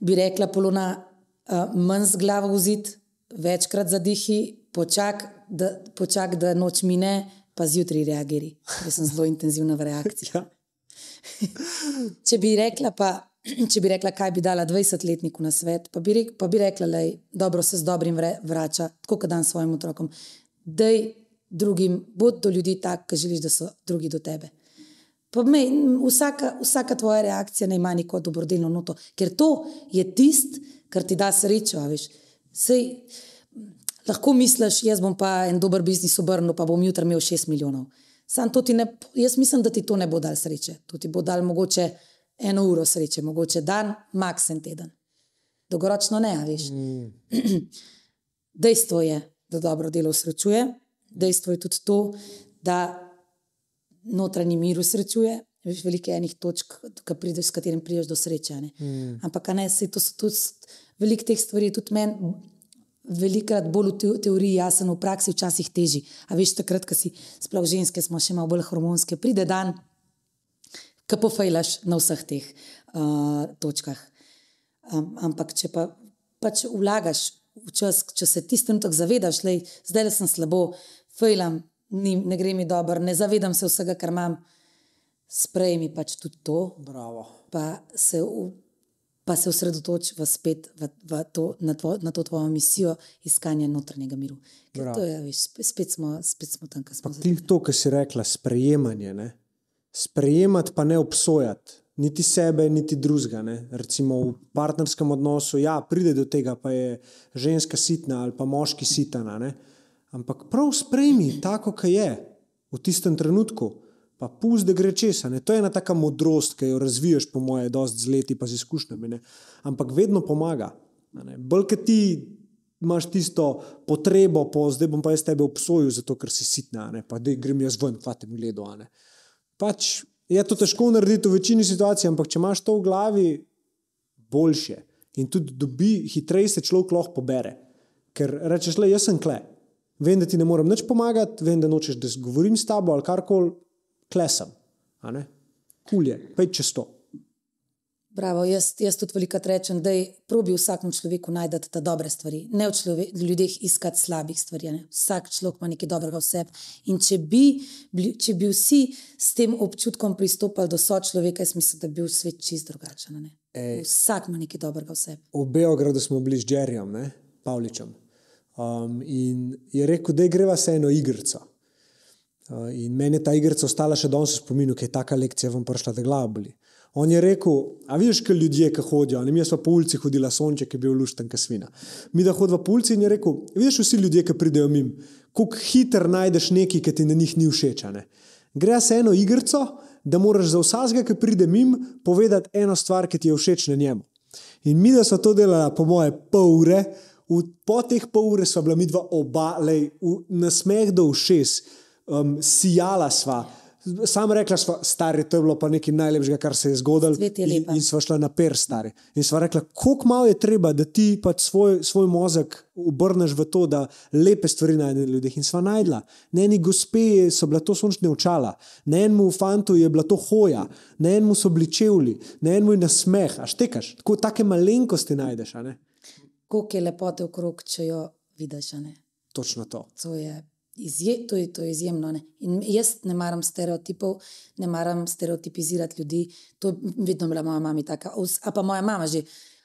bi rekla Polona, uh, manj z glavo vzit, večkrat zadihi, počak, da, počak, da noč mine, pa zjutraj reagiri. Jaz sem zelo intenzivna v reakciji. [laughs] Ja. [laughs] Če bi rekla, pa, [clears throat] če bi rekla, kaj bi dala 20-letniku na svet, pa bi, rek, pa bi rekla, da dobro se z dobrim vre, vrača, tako kot dan svojim otrokom. Dej drugim, bod do ljudi tak, ki želiš, da so drugi do tebe. Me, vsaka, vsaka tvoja reakcija naj ima neko dobrodelno noto, ker to je tist, kar ti da srečo. Sej, lahko misliš, jaz bom pa en dober biznis obrnil, pa bom jutri imel 6 milijonov. Sam to ti ne, jaz mislim, da ti to ne bo dal sreče. To ti bo dal mogoče eno uro sreče, mogoče dan, maks en teden. Dolgoročno ne, veš. Mm. [clears throat] Dejstvo je, da dobro delo srečuje, dejstvo je tudi to, da notranji mir usrečuje Veš, veliko je enih točk, prideš, s katerim prideš do sreče. Mm. Ampak ne, se to so tudi veliko teh stvari, tudi meni. Velikrat bolj v teoriji jasen, v praksi včasih teži. A veš, takrat, ko si sploh ženske, smo še malo bolj hormonske, pride dan, ki pofajlaš na vseh teh uh, točkah. Um, ampak če pa pač vlagaš v čas, če se ti trenutek zavedaš, da zdaj sem slabo, fajlam, ne gre mi dobro, ne zavedam se vsega, kar imam, sprejmi pač tudi to. Pa se, pa se osredotoči v spet v, v to, na, tvo, na to tvojo misijo iskanja notranjega miru. Je, veš, spet, smo, spet smo tam, kjer smo. Ti to, kar si rekla, sprejemanje. Ne? Sprejemati pa ne obsojati. Niti sebe, niti drugega. Recimo v partnerskem odnosu, ja, pride do tega, pa je ženska sitna ali pa moški sitna. Ampak prav sprejmi tako, kot je v tistem trenutku pa pusti, da gre česa. Ne? To je ena taka modrost, ki jo razviješ, po moje, dosti z leti, pa z izkušnjami. Ne? Ampak vedno pomaga. Bolj, ker ti imaš tisto potrebo, po, zdaj bom pa jaz tebe obsojil, zato ker si sitna, ne? pa da grem jaz ven, pa te gledo. Pač je to težko narediti v večini situacij, ampak če imaš to v glavi, boljše. In tudi dobi, hitreje se človek lahko pobere. Ker rečeš, le jaz sem kle. Vem, da ti ne morem nič pomagati, vem, da nočeš, da govorim s tabo ali karkoli, klesam, kulje, pej čez to. Bravo, jaz, jaz tudi veliko rečem, da je probi vsakemu človeku najti te dobre stvari, ne v človek, ljudeh iskati slabih stvari. Ne? Vsak človek ima nekaj dobrega v sebi. In če bi, če bi vsi s tem občutkom pristopili do sočloveka, jaz mislim, da bi bil svet čist drugačen. Vsak ima nekaj dobrega v sebi. V Beogradu smo bili z Džerjem, Pavličem. Um, in je rekel, da greva se eno igrico. In meni je ta igrica ostala še danes v spominu, ker je taka lekcija vam prišla, da glava boli. On je rekel, a vidiš, kaj ljudje, ki hodijo, ne mi smo po ulici hodila sonče, ki je bil lušten, ki svina. Mi da hodimo po ulici in je rekel, vidiš vsi ljudje, ki pridejo mim, kako hiter najdeš nekaj, ki ti na njih ni všeč. Gre se eno igrico, da moraš za vsakega, ki pride mim, povedati eno stvar, ki ti je všeč na njemu. In mi da smo to delali, po moje, pol ure, v, po teh pol ure smo bila mi dva oba, lej, v, na smeh do všes um, sijala sva. Sam rekla, sva, stari, to je bilo pa nekaj najlepšega, kar se je zgodilo. In, in sva šla na per, stari. In sva rekla, koliko malo je treba, da ti pač svoj, svoj mozek obrneš v to, da lepe stvari najdeš na ljudeh. In sva najdla. Na eni gospe so bila to sončne očala, na enem fantu je bila to hoja, na enem so bili čevlji, na enem je nasmeh. A štekaš, tako take malenkosti najdeš. Koliko je lepote okrog, če jo vidiš? Točno to. To je Izje, to, je, to je izjemno. Ne? In jaz ne maram stereotipov, ne maram stereotipizirati ljudi. To je vedno bila moja mama taka. A pa moja mama že,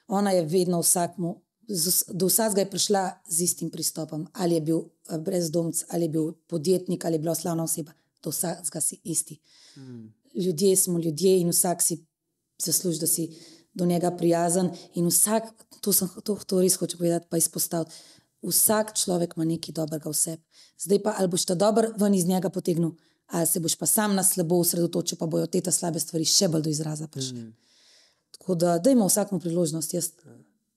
ona je vedno vsakmu, do vsakega je prišla z istim pristopom. Ali je bil brezdomc, ali je bil podjetnik, ali je bila slavna oseba, do vsakega si isti. Hmm. Ljudje smo ljudje in vsak si zasluži, da si do njega prijazen. In vsak, to, sem, to, to res hoče povedati, pa izpostaviti. Vsak človek ima nekaj dobrega v sebi. Zdaj pa ali boš ta dober ven iz njega potegnil, ali se boš pa sam na slabo usredotočil, pa bojo te ta slabe stvari še bolj do izraza prišle. Mm. Tako da, da ima vsakmo priložnost, jaz,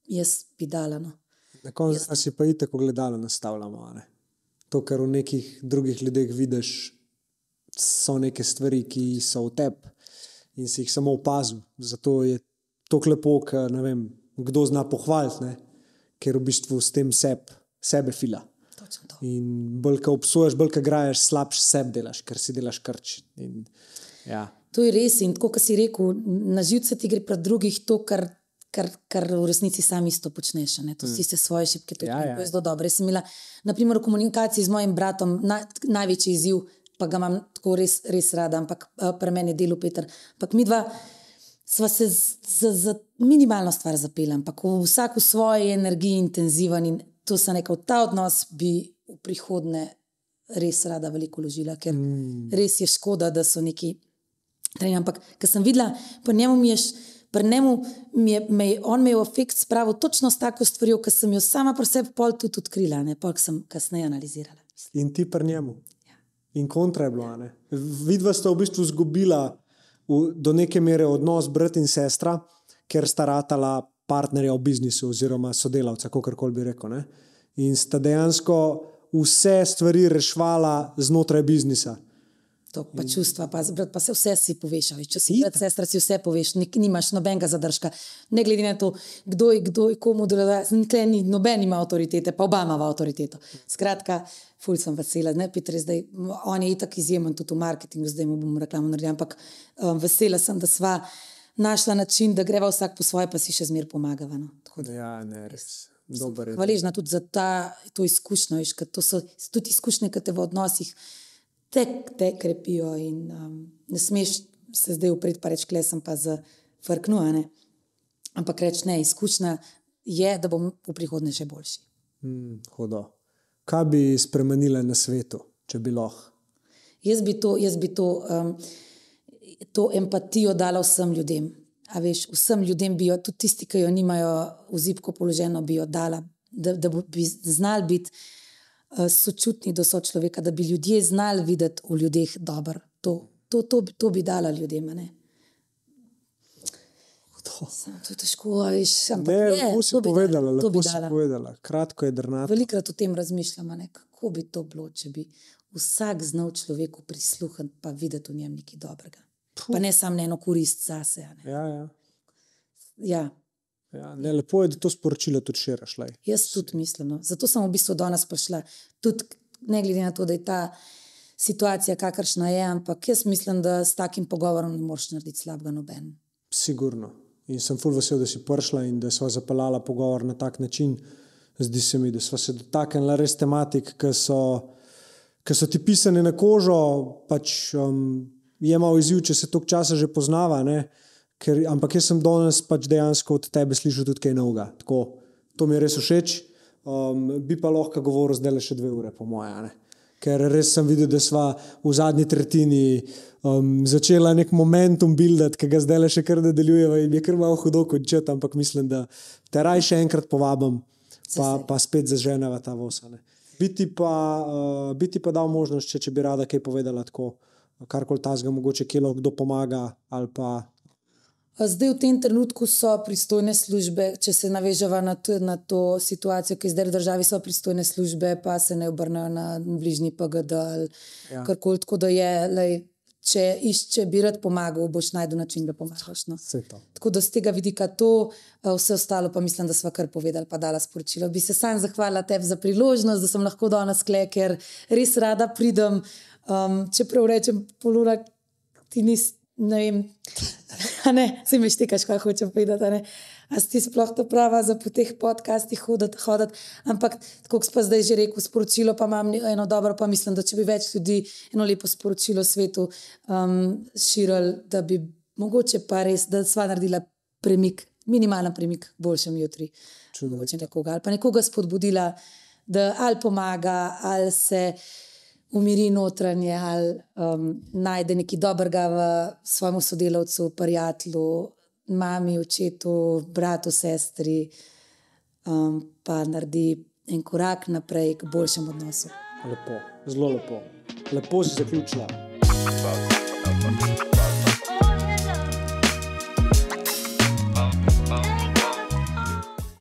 jaz bi dala. No. Na koncu jaz... si pa i tako gledalo nastavljamo. Ne? To, kar v nekih drugih ljudeh vidiš, so neke stvari, ki so v tebi in si jih samo opazil. Zato je to lepo, ker ne vem, kdo zna pohvaliti ker v bistvu s tem seb, sebe fila. In bolj, ko obsoješ, bolj, ko graješ, slabš sebe delaš, ker si delaš krč. In, ja. To je res. In tako, kot si rekel, na živce ti gre pred drugih to, kar, kar, kar v resnici sam isto počneš. Ne? To si mm. se svoje šipke, to ja, je ja. zelo dobro. Jaz sem imela, naprimer, v komunikaciji z mojim bratom na, največji izziv, pa ga imam tako res, res rada, ampak uh, pri meni je delo Peter. Ampak mi dva sva se za, za minimalno stvar zapela, ampak vsak v svoji energiji intenziven in to se nekaj v ta odnos bi v prihodnje res rada veliko ložila, ker mm. res je škoda, da so neki. Trenj, ampak, ker sem videla, pri njemu mi je. Pri njemu mi je, me je, on me je v efekt spravil točno s tako stvarjo, ki sem jo sama pri sebi pol tudi odkrila, ne pol, ki sem kasneje analizirala. In ti pri njemu. Ja. In kontra je bilo. Vidva sta v bistvu izgubila v, do neke mere odnos brat in sestra, ker sta ratala partnerja v biznisu oziroma sodelavca, kako koli bi rekel. Ne? In sta dejansko vse stvari rešvala znotraj biznisa. To pa čustva, pa, brat, pa se vse si poveš. Veš, če si brat, sestra, si vse poveš, nik, nimaš nobenega zadržka. Ne glede na to, kdo je, kdo je komu delal, ni noben ima avtoritete, pa oba ima avtoriteto. Skratka, ful sem vesela. Ne, Peter, zdaj, on je itak izjemen tudi v marketingu, zdaj mu bom reklamo naredila, ampak um, vesela sem, da sva našla način, da greva vsak po svoje, pa si še zmer pomagava. No. Ja, ne, res. Hvaležna tudi za ta, to izkušnjo, ker to so tudi izkušnje, ki te v odnosih te, te krepijo. In, um, ne smeš se zdaj upreti, pa reči, kle sem pa za vrknu. Ampak reči ne, izkušnja je, da bom v prihodnje še boljši. Hmm, hudo. Kaj bi spremenila na svetu, če bi lahko? Jaz bi to, jaz bi to, um, to empatijo dala vsem ljudem. A veš, vsem ljudem bi jo, tudi tisti, ki jo nimajo v zipko položeno, bi jo dala, da, da bi znali biti. Eh, sočutni do sočloveka, da bi ljudje znali videti v ljudeh dobro. To, to, to, to bi dala ljudem. Ne? To. to je težko, veš, ampak ne, je, to si povedala, dala, to bi dala. povedala. Kratko je drnato. Velikrat o tem razmišljamo, ne, kako bi to bilo, če bi vsak znal človeku prisluhniti, pa videti v njem nekaj dobrega. Puh. Pa ne samo eno korist zase. Ja, ja. ja. Ja, ne, lepo je, da to sporočilo tudi širiš. Jaz tudi mislim. No. Zato sem v bistvu danes prišla. Tudi ne glede na to, da je ta situacija kakršna je, ampak jaz mislim, da s takim pogovorom ne moreš narediti slabega noben. Sigurno. In sem full vesel, da si prišla in da smo zapeljala pogovor na tak način. Zdi se mi, da smo se dotaknili res tematik, ki so, ki so ti pisane na kožo. Pač, um, je malo izziv, če se toliko časa že poznava. Ne? Ker, ampak jaz sem danes pač dejansko od tebe slišal tudi kaj novega. Tako, to mi je res všeč. Um, bi pa lahko govoril zdaj le še dve ure, po mojem. Ker res sem videl, da smo v zadnji tretjini um, začeli nek momentum buildati, ki ga zdaj le še kar nadaljujemo in je kar malo hudo kot čet, ampak mislim, da te raj še enkrat povabim, pa, pa spet zaženeva ta vosane. Biti pa, uh, biti pa dal možnost, če, če bi rada kaj povedala tako, karkoli ta zga, mogoče kje lahko kdo pomaga ali pa Zdaj, v tem trenutku so pristojne službe, če se navežemo na, na to situacijo, ki je zdaj v državi, so pristojne službe, pa se ne obrnejo na bližnji PGD ali ja. karkoli. Tako da je, lej, če išče, bi rad pomagal, boš najdel način, da pomagaš. No. Tako da z tega vidika to, vse ostalo pa mislim, da smo kar povedali, pa dala sporočilo. Bi se sam zahvalila tebi za priložnost, da sem lahko danes kle, ker res rada pridem. Um, čeprav rečem, polura, ti nisi ne vem, [laughs] ne, se mi štekaš, kaj hočem povedati. A si sploh to prava za po teh podcastih hoditi, hoditi. Ampak, kot sem zdaj že rekel, sporočilo pa imam eno dobro, pa mislim, da če bi več ljudi eno lepo sporočilo svetu um, širili, da bi mogoče pa res, da sva naredila premik, minimalen premik, boljšem jutri. Nekoga, ali pa nekoga spodbudila, da ali pomaga, ali se umiri notranje ali um, najde nekaj dobrega v svojem sodelavcu, prijatelju, mami, očetu, bratu, sestri, um, pa naredi en korak naprej k boljšemu odnosu. Lepo, zelo lepo. Lepo si zaključila. Hvala.